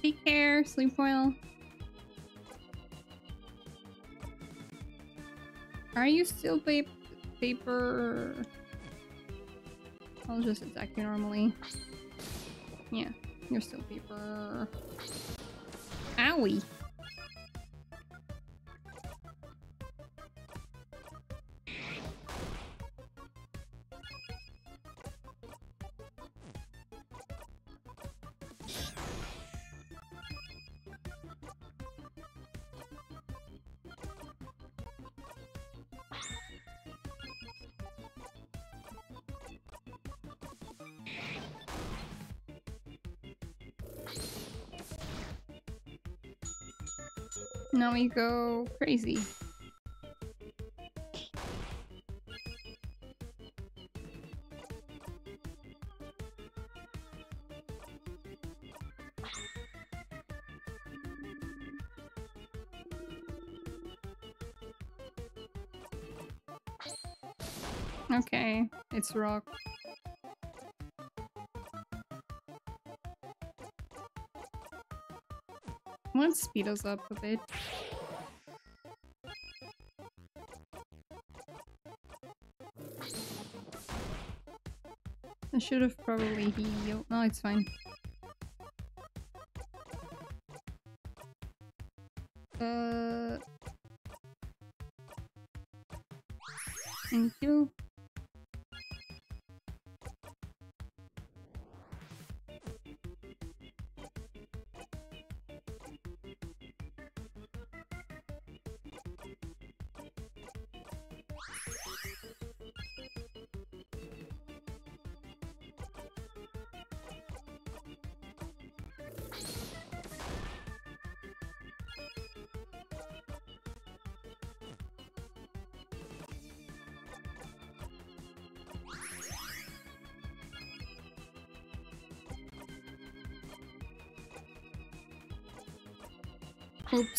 Take care, sleep well. Are you still pa paper? I'll just attack you normally. Yeah, you're still paper. Owie. Now we go crazy. Okay, it's rock. Speed us up a bit. I should have probably healed. No, it's fine. Uh... Thank you.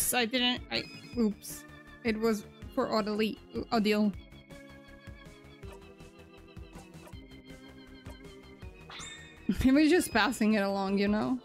Oops, I didn't. I. Oops. It was for Audley. Odile. He was just passing it along, you know?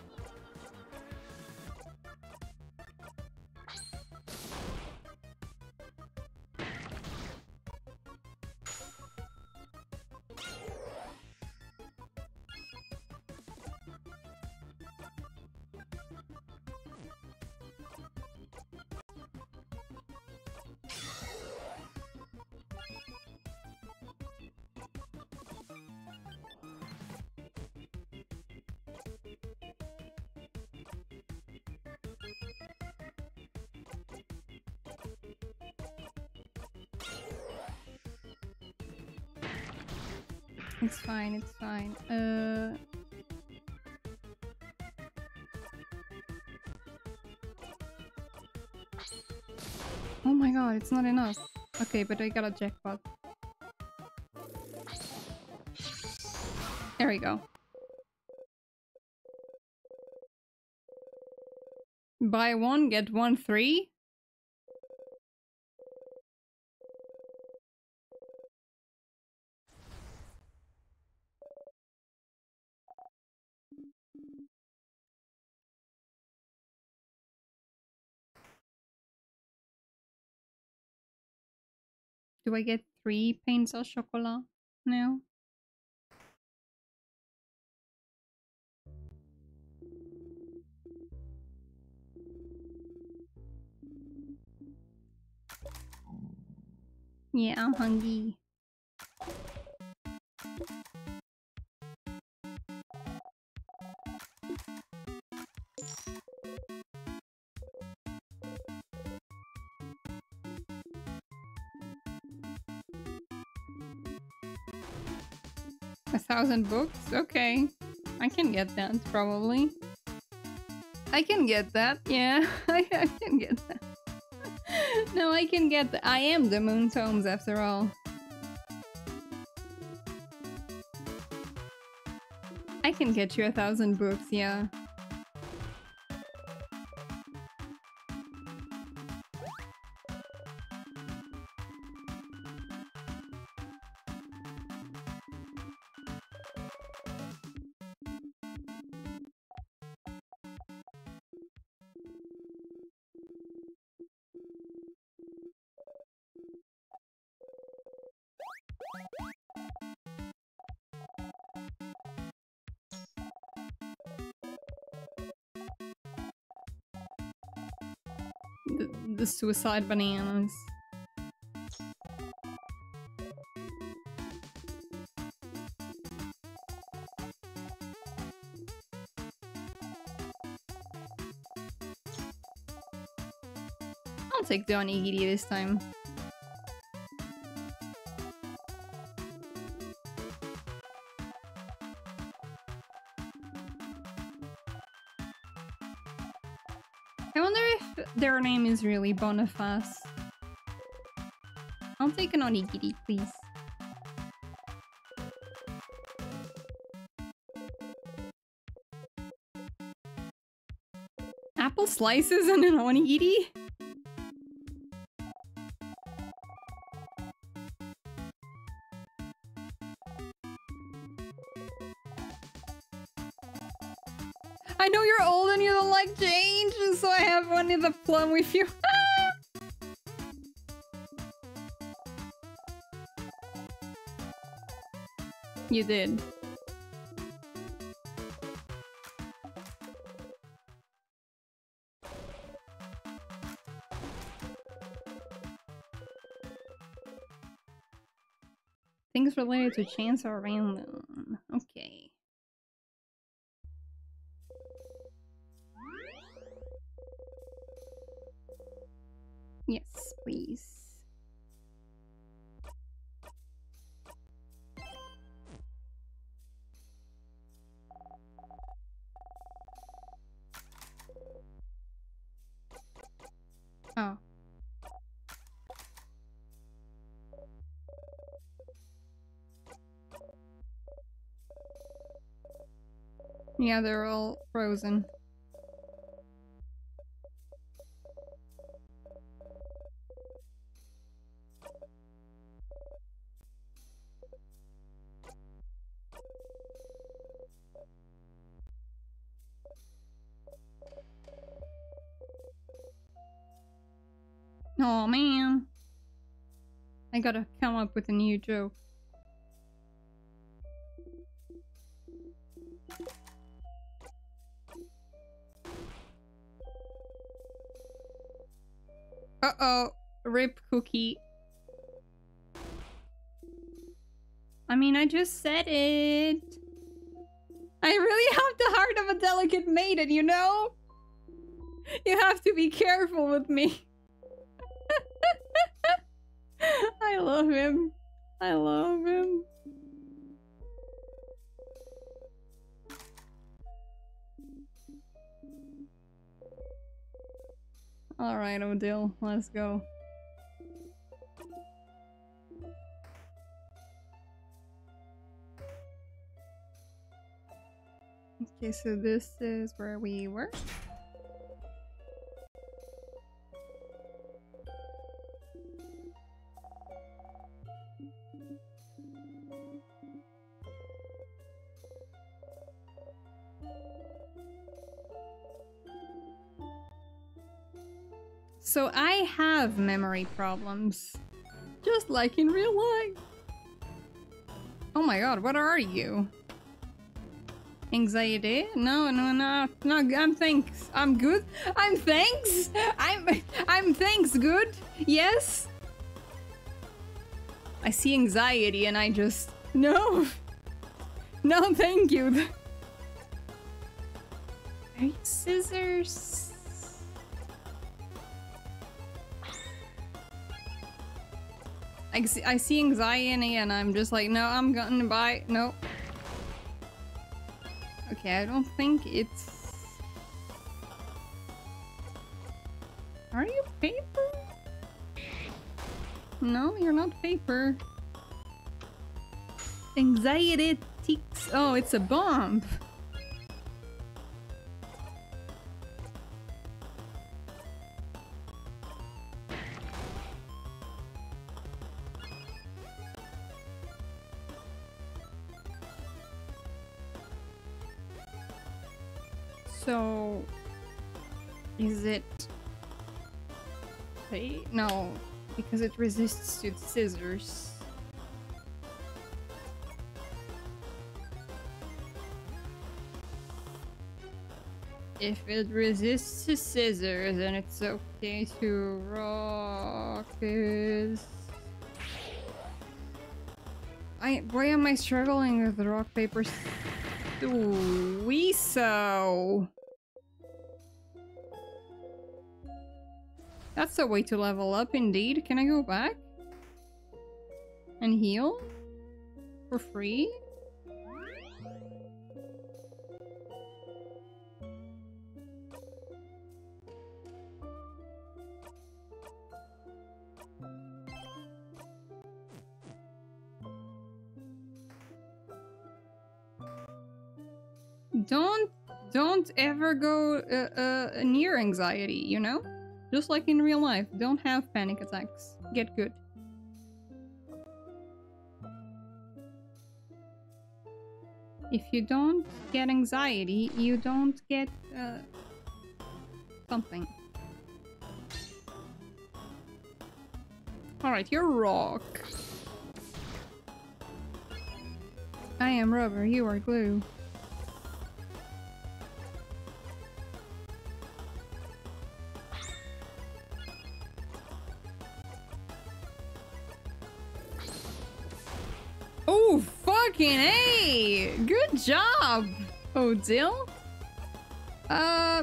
Fine, it's fine. Uh... Oh my god, it's not enough. Okay, but I got a jackpot. There we go. Buy one, get one free? Do I get three pains of chocolate now? Yeah, I'm hungry. Thousand books? Okay. I can get that, probably. I can get that. Yeah, I, can get that. no, I can get that. I am the Moon Tomes after all. I can get you a thousand books, yeah. The suicide bananas. I'll take the onigiri this time. Their name is really Boniface. I'll take an onigiri, please. Apple slices and an onigiri? In the plum with you. you did. Things related to chance are random. Yeah, they're all frozen. Oh man. I gotta come up with a new joke. Uh-oh. Rip cookie. I mean, I just said it. I really have the heart of a delicate maiden, you know? You have to be careful with me. I love him. I love him. Alright, Odile, let's go. Okay, so this is where we were. So I have memory problems. Just like in real life. Oh my god, what are you? Anxiety? No, no, no, no, I'm thanks. I'm good. I'm thanks. I'm, I'm thanks good. Yes. I see anxiety and I just, no. No, thank you. Scissors. I see, I see anxiety and I'm just like, no, I'm gonna buy, no. Okay, I don't think it's... Are you paper? No, you're not paper. Anxiety ticks. Oh, it's a bomb. Because it resists to scissors. If it resists to scissors, then it's okay to rock it. I why am I struggling with the rock paper we so. That's a way to level up indeed. Can I go back? And heal? For free? don't don't ever go uh, uh, near anxiety, you know? Just like in real life, don't have panic attacks. Get good. If you don't get anxiety, you don't get uh, something. Alright, you're rock. I am rubber, you are glue. Fucking A! Good job, Odile. Uh...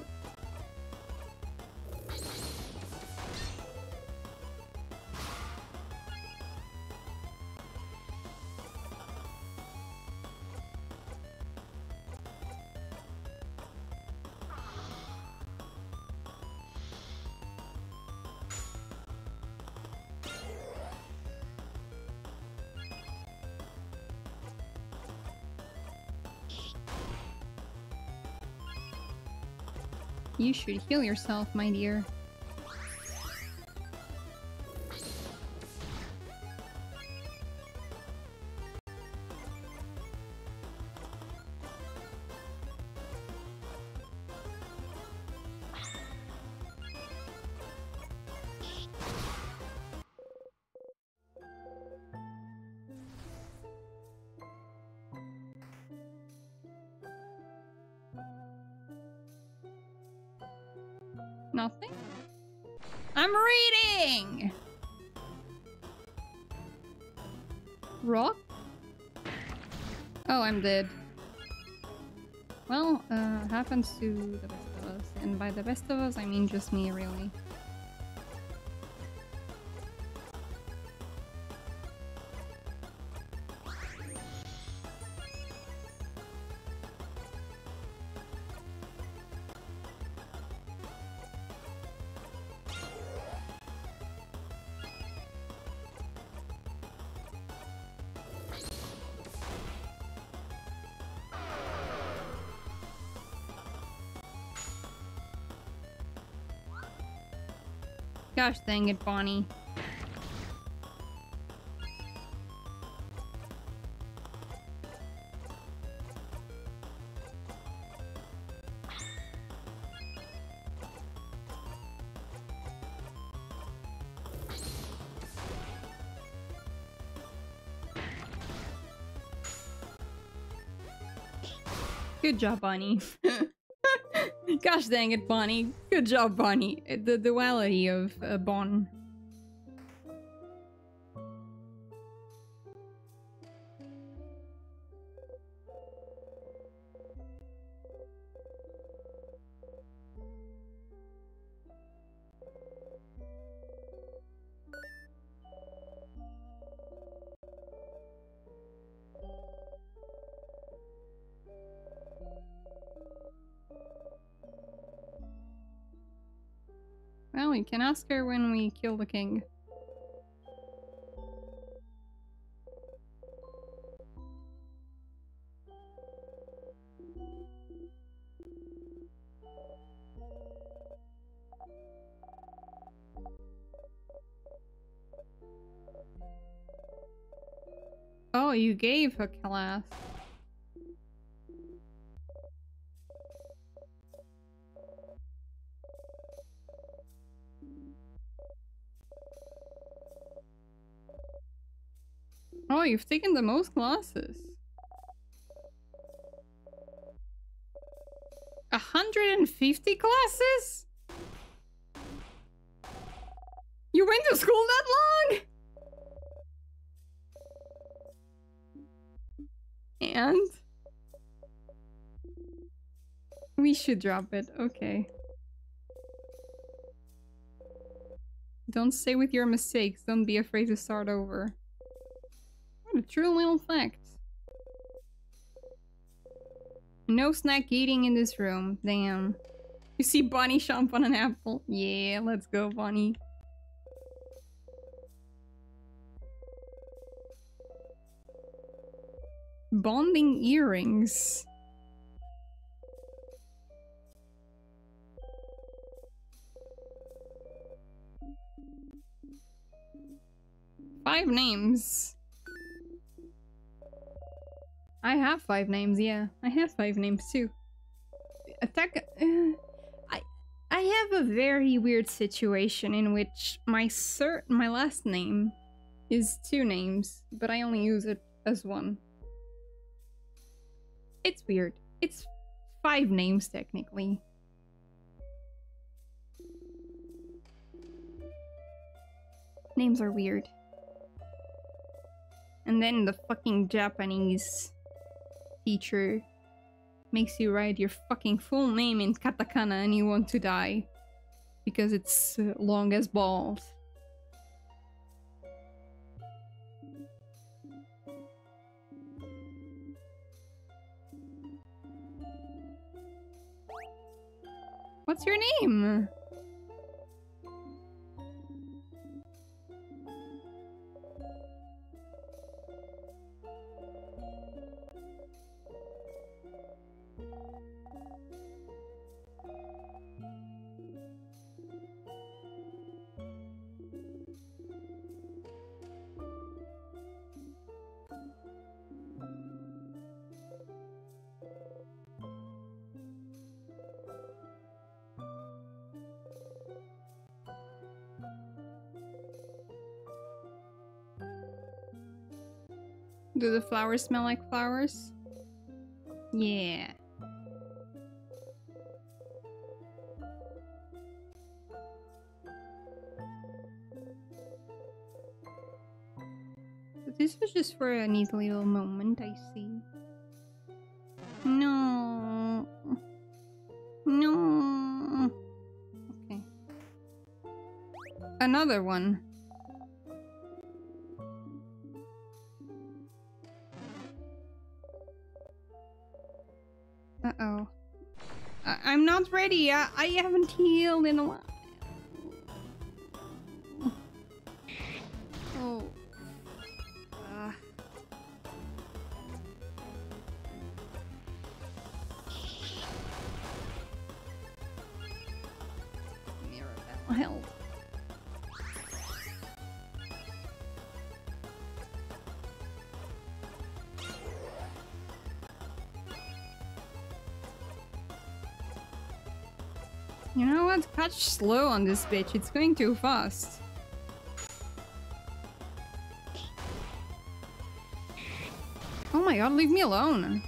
You should heal yourself, my dear. Dead. Well, uh, happens to the best of us. And by the best of us, I mean just me, really. Gosh dang it, Bonnie. Good job, Bonnie. Gosh dang it, Bonnie. Good job, Bonnie. The duality of uh, Bon. can ask her when we kill the king. Oh, you gave her class. You've taken the most classes. 150 classes? You went to school that long? And? We should drop it, okay. Don't stay with your mistakes, don't be afraid to start over. True little fact. No snack eating in this room, damn. You see Bonnie chomp on an apple? Yeah, let's go, Bonnie. Bonding earrings. Five names. I have five names, yeah. I have five names too. Attack. Uh, I I have a very weird situation in which my cert my last name is two names, but I only use it as one. It's weird. It's five names technically. Names are weird. And then the fucking Japanese teacher makes you write your fucking full name in katakana and you want to die. Because it's uh, long as balls. What's your name? Do the flowers smell like flowers? Yeah. This was just for a neat little moment, I see. No. No. Okay. Another one. Uh-oh. I'm not ready. I, I haven't healed in a while. Catch slow on this bitch. It's going too fast. Oh my god, leave me alone.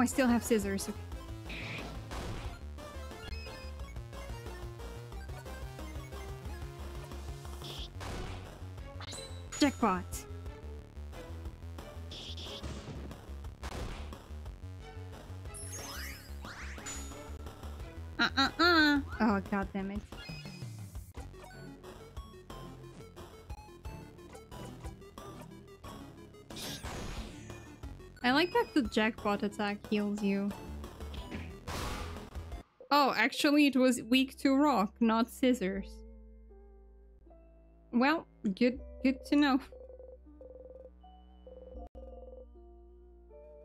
I still have scissors. Okay. The jackpot attack heals you. Oh, actually it was weak to rock, not scissors. Well, good good to know.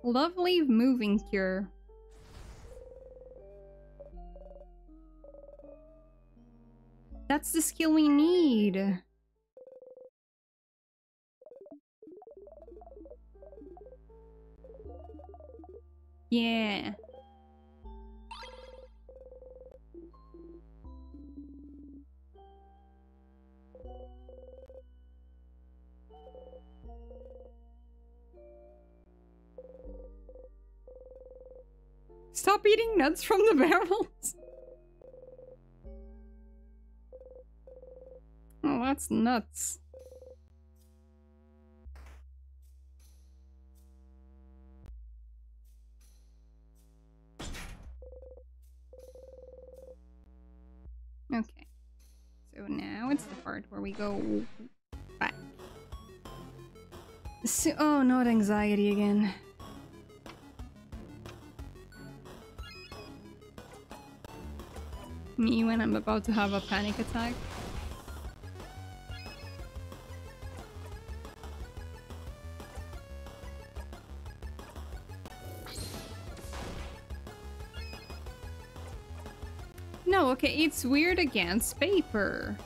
Lovely moving cure. That's the skill we need. Nuts from the barrels. Oh, that's nuts. Okay. So now it's the part where we go back. So oh, not anxiety again. Me when I'm about to have a panic attack. No, okay, it's weird against paper.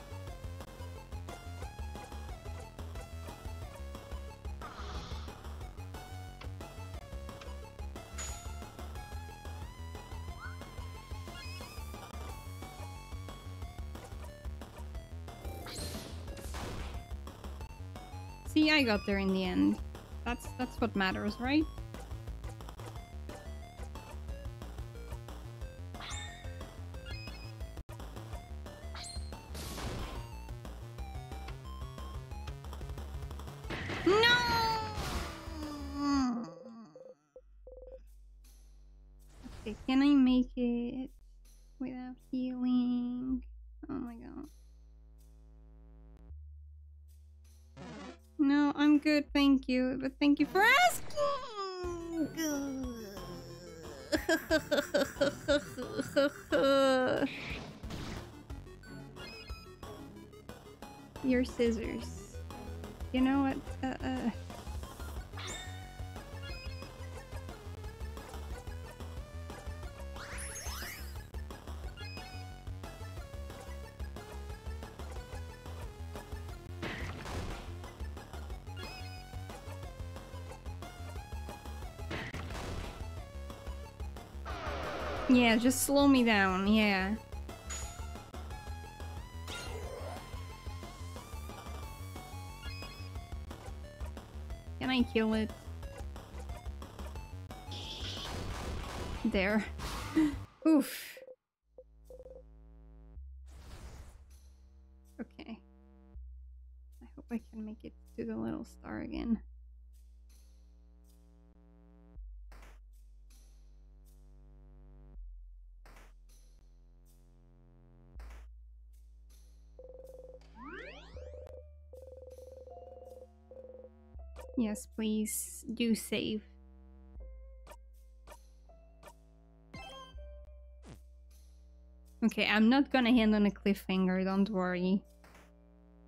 See, I got there in the end. That's that's what matters, right? Yeah, just slow me down, yeah. Can I kill it? There. Oof. Okay. I hope I can make it to the little star again. Yes, please do save. Okay, I'm not gonna hand on a cliffhanger, don't worry.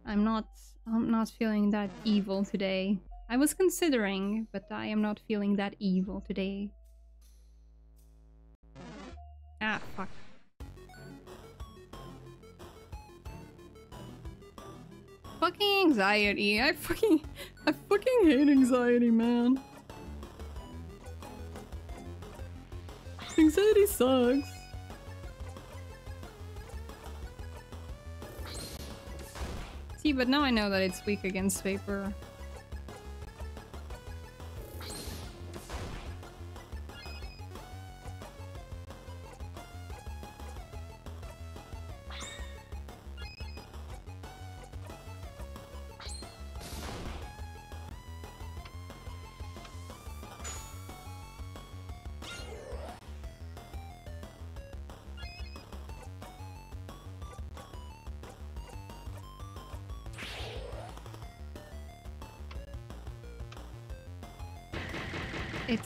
I'm not I'm not feeling that evil today. I was considering, but I am not feeling that evil today. Fucking anxiety. I fucking I fucking hate anxiety, man. Anxiety sucks. See, but now I know that it's weak against paper.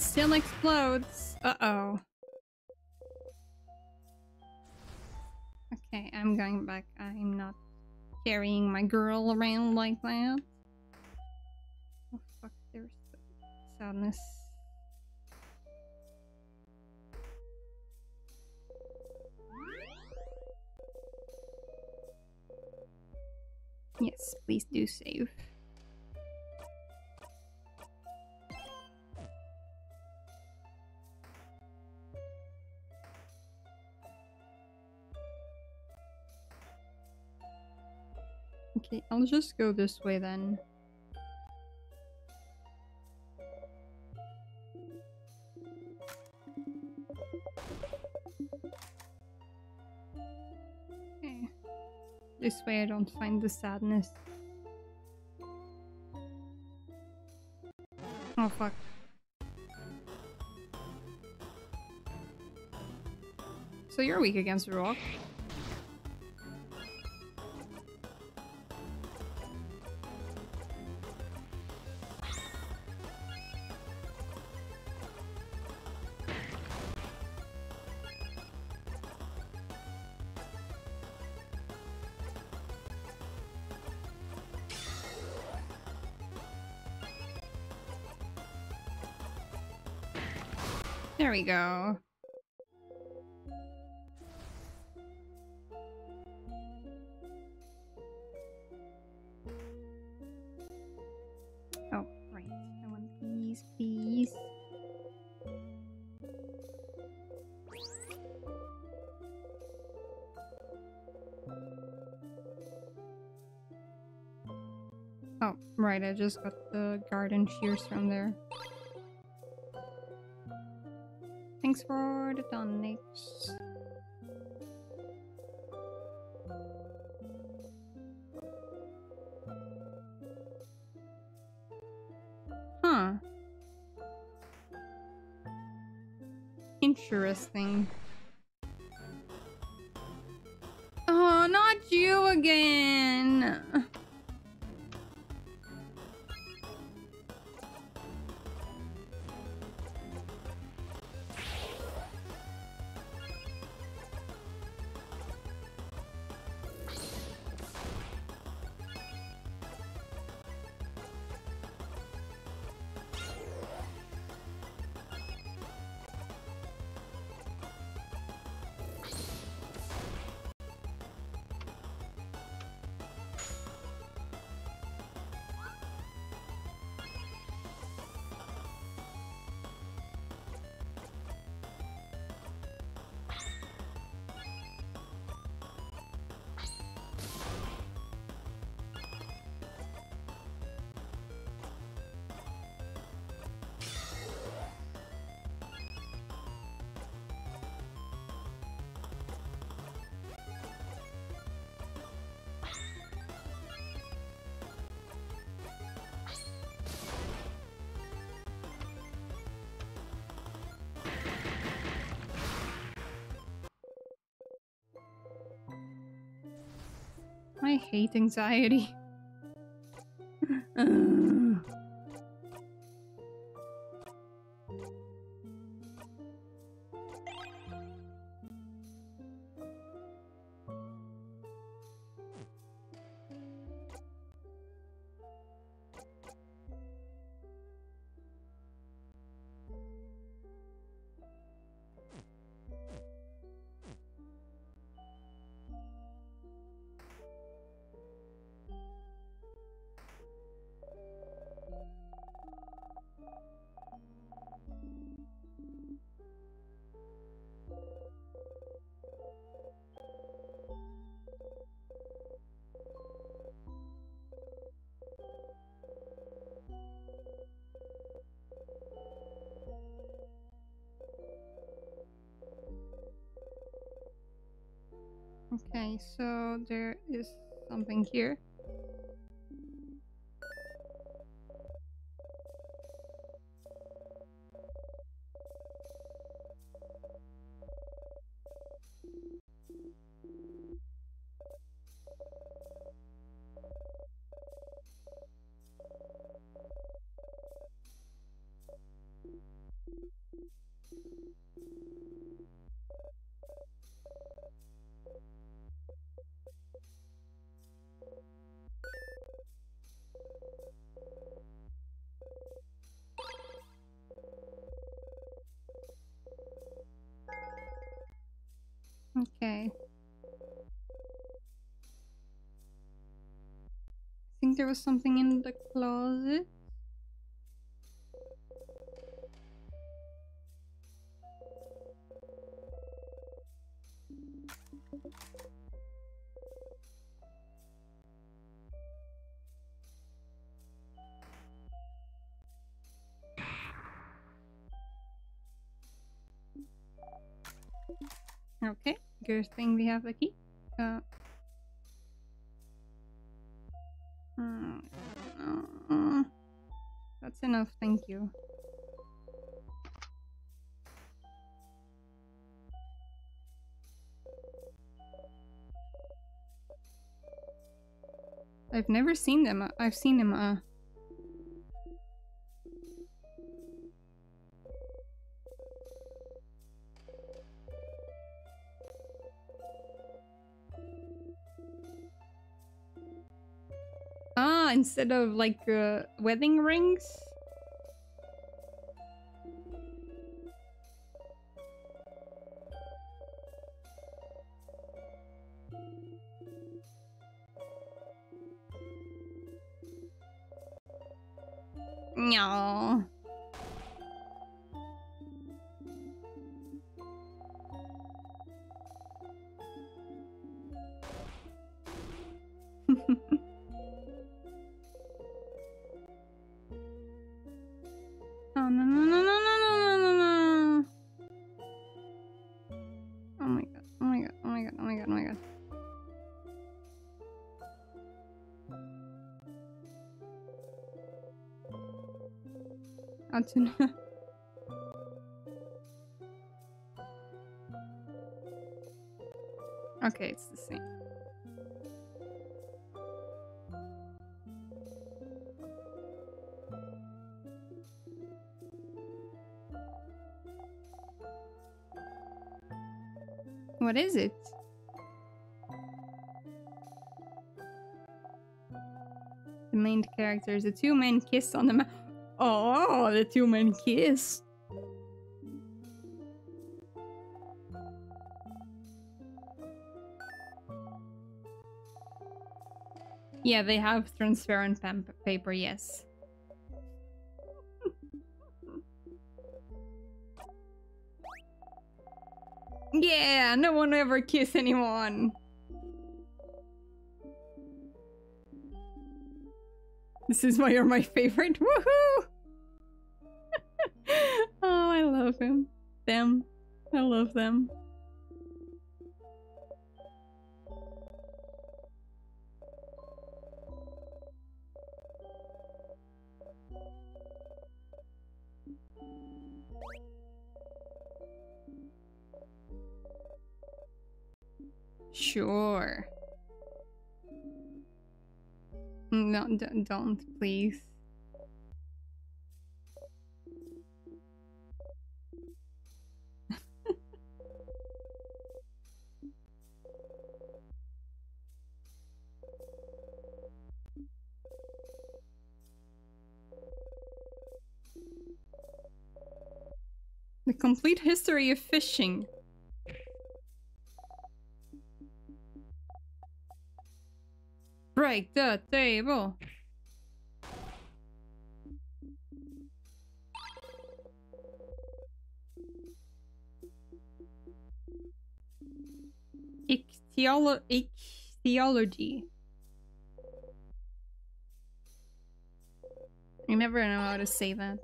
Still explodes. I'll just go this way then. Okay. This way I don't find the sadness. Oh fuck. So you're weak against rock? There we go. Oh, right. I want these, please. Oh, right. I just got the garden shears from there. Thanks for the donates. Huh. Interesting. Oh, not you again! Hate anxiety. Okay, so there is something here. Okay. I think there was something in the closet. Thing we have a key. Uh, uh, that's enough, thank you. I've never seen them. I've seen them uh, instead of like uh, wedding rings? Know? Okay, it's the same. What is it? The main characters. The two men kiss on the mouth. Oh, the two men kiss. Yeah, they have transparent paper, yes. yeah, no one ever kiss anyone. This is why you're my favorite. Woohoo! oh, I love him. Them. I love them. Sure. No, don't, please. the complete history of fishing. Break the table. Ichthyolo ichthyology. You never know how to say that.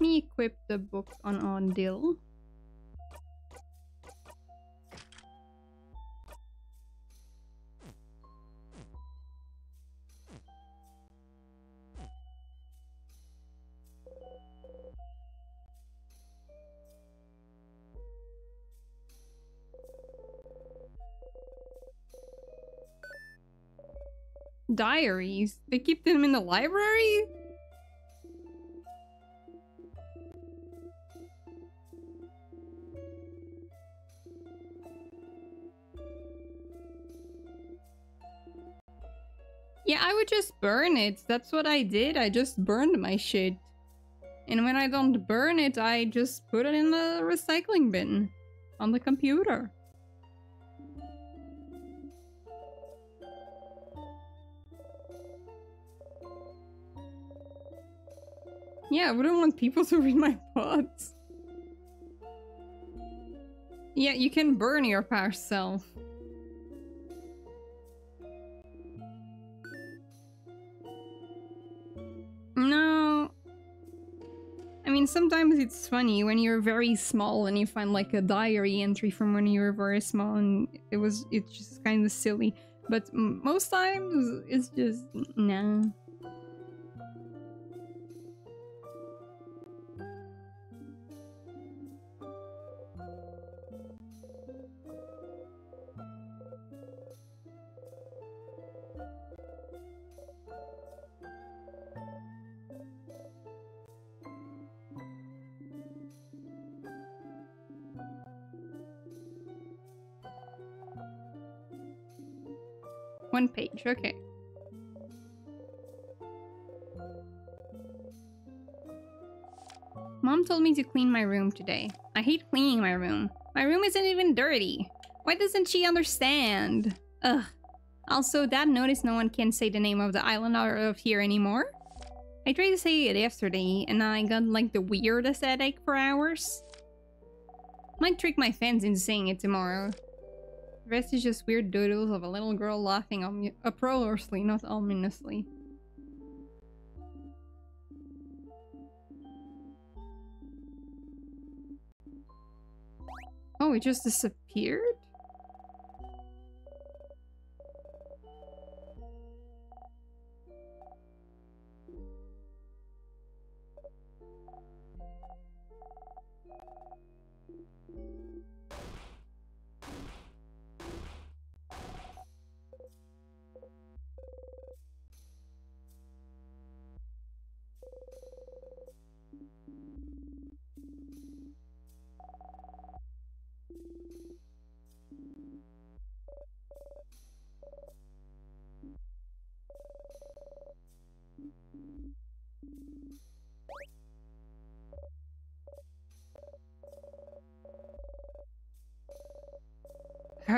Let me equip the book on Odile. Diaries? They keep them in the library? Burn it. That's what I did. I just burned my shit. And when I don't burn it, I just put it in the recycling bin on the computer. Yeah, I wouldn't want people to read my thoughts. Yeah, you can burn your past self. Sometimes it's funny when you're very small and you find like a diary entry from when you were very small and it was, it's just kind of silly. But most times, it's just, no. One page, okay. Mom told me to clean my room today. I hate cleaning my room. My room isn't even dirty. Why doesn't she understand? Ugh. Also, Dad noticed no one can say the name of the island out of here anymore. I tried to say it yesterday, and I got like the weirdest headache for hours. Might trick my fans into saying it tomorrow. Rest is just weird doodles of a little girl laughing uproariously, not ominously. Oh, it just disappeared?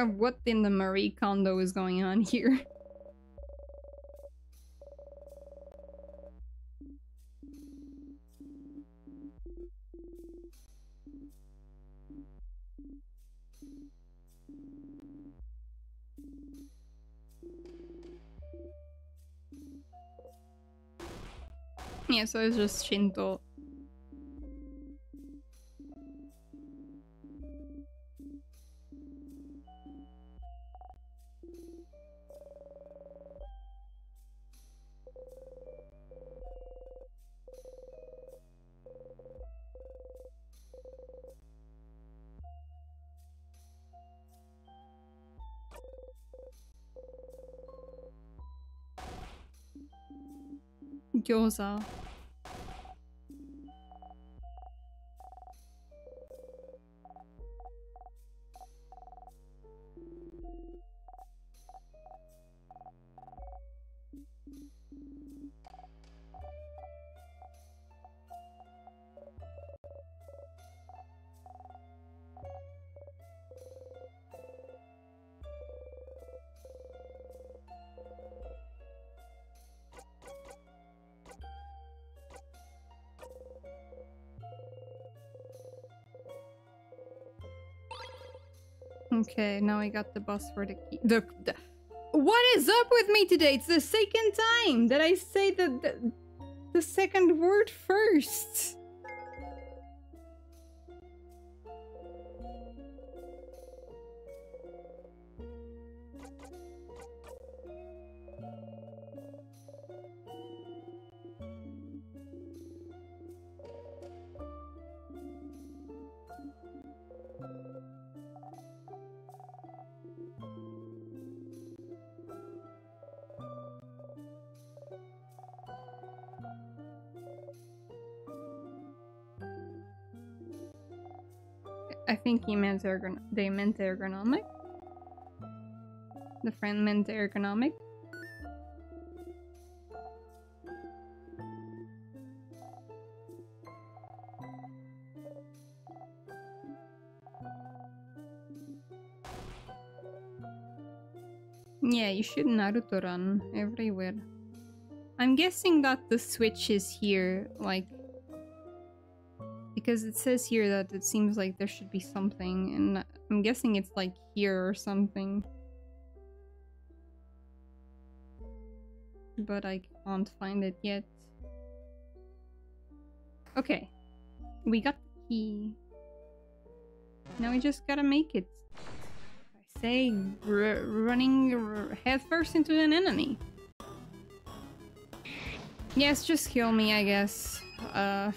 What in the Marie Kondo is going on here? Yeah, so it's just Shinto 给我啥 Okay, now I got the bus for the key. The, the, what is up with me today? It's the second time that I say the, the, the second word first. think he meant they meant ergonomic. The friend meant ergonomic. Yeah, you should Naruto run everywhere. I'm guessing that the switch is here, like because it says here that it seems like there should be something, and I'm guessing it's like here or something. But I can't find it yet. Okay. We got the key. Now we just gotta make it. I say running headfirst into an enemy. Yes, just kill me, I guess. Uh,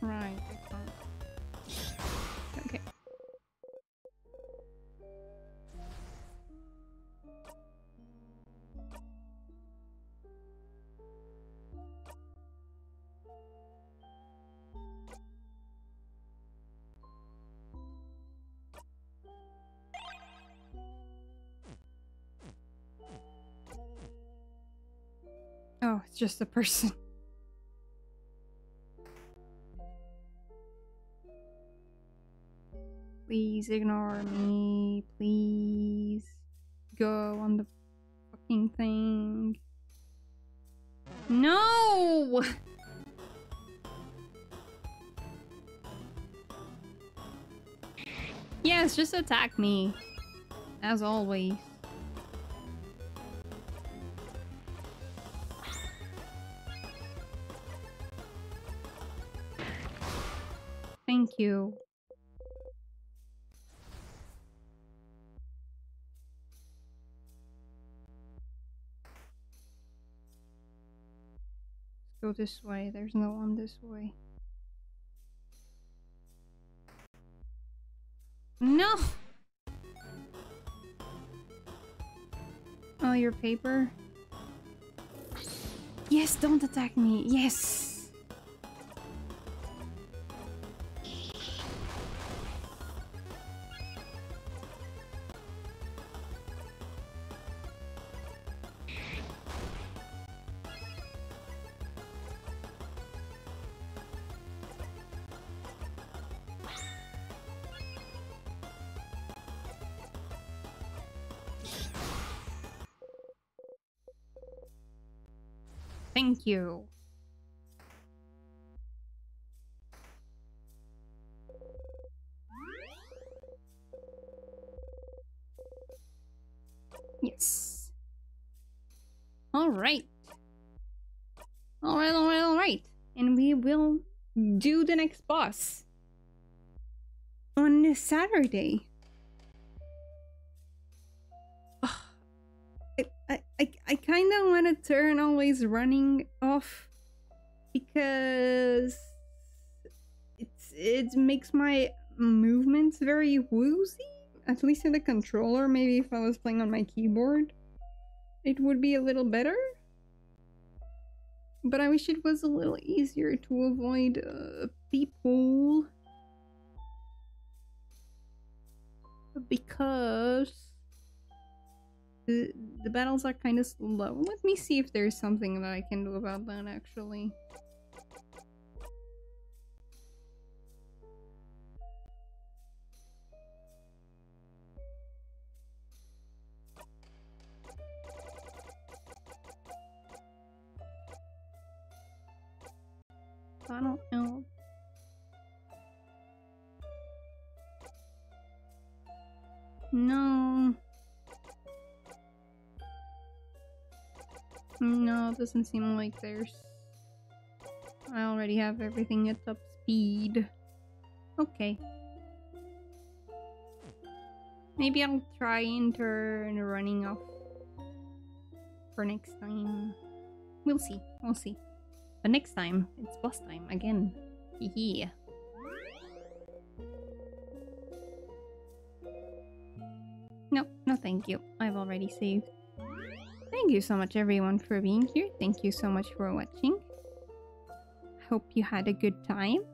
Right. Okay. Oh, it's just a person. Please ignore me. Please go on the fucking thing. No! Yes, just attack me. As always. Thank you. Go this way. There's no one this way. No! Oh, your paper? Yes, don't attack me. Yes! Thank you. Yes. All right. All right, all right, all right. And we will do the next boss on Saturday. I, I kind of want to turn always running off because it's it makes my movements very woozy. At least in the controller, maybe if I was playing on my keyboard, it would be a little better. But I wish it was a little easier to avoid uh, people. Because the, the battles are kind of slow. Let me see if there's something that I can do about that, actually. I don't know. No. No, it doesn't seem like there's... I already have everything at top speed. Okay. Maybe I'll try and turn running off for next time. We'll see. We'll see. But next time, it's boss time again. Yeah. No, no thank you. I've already saved. Thank you so much everyone for being here. Thank you so much for watching. Hope you had a good time.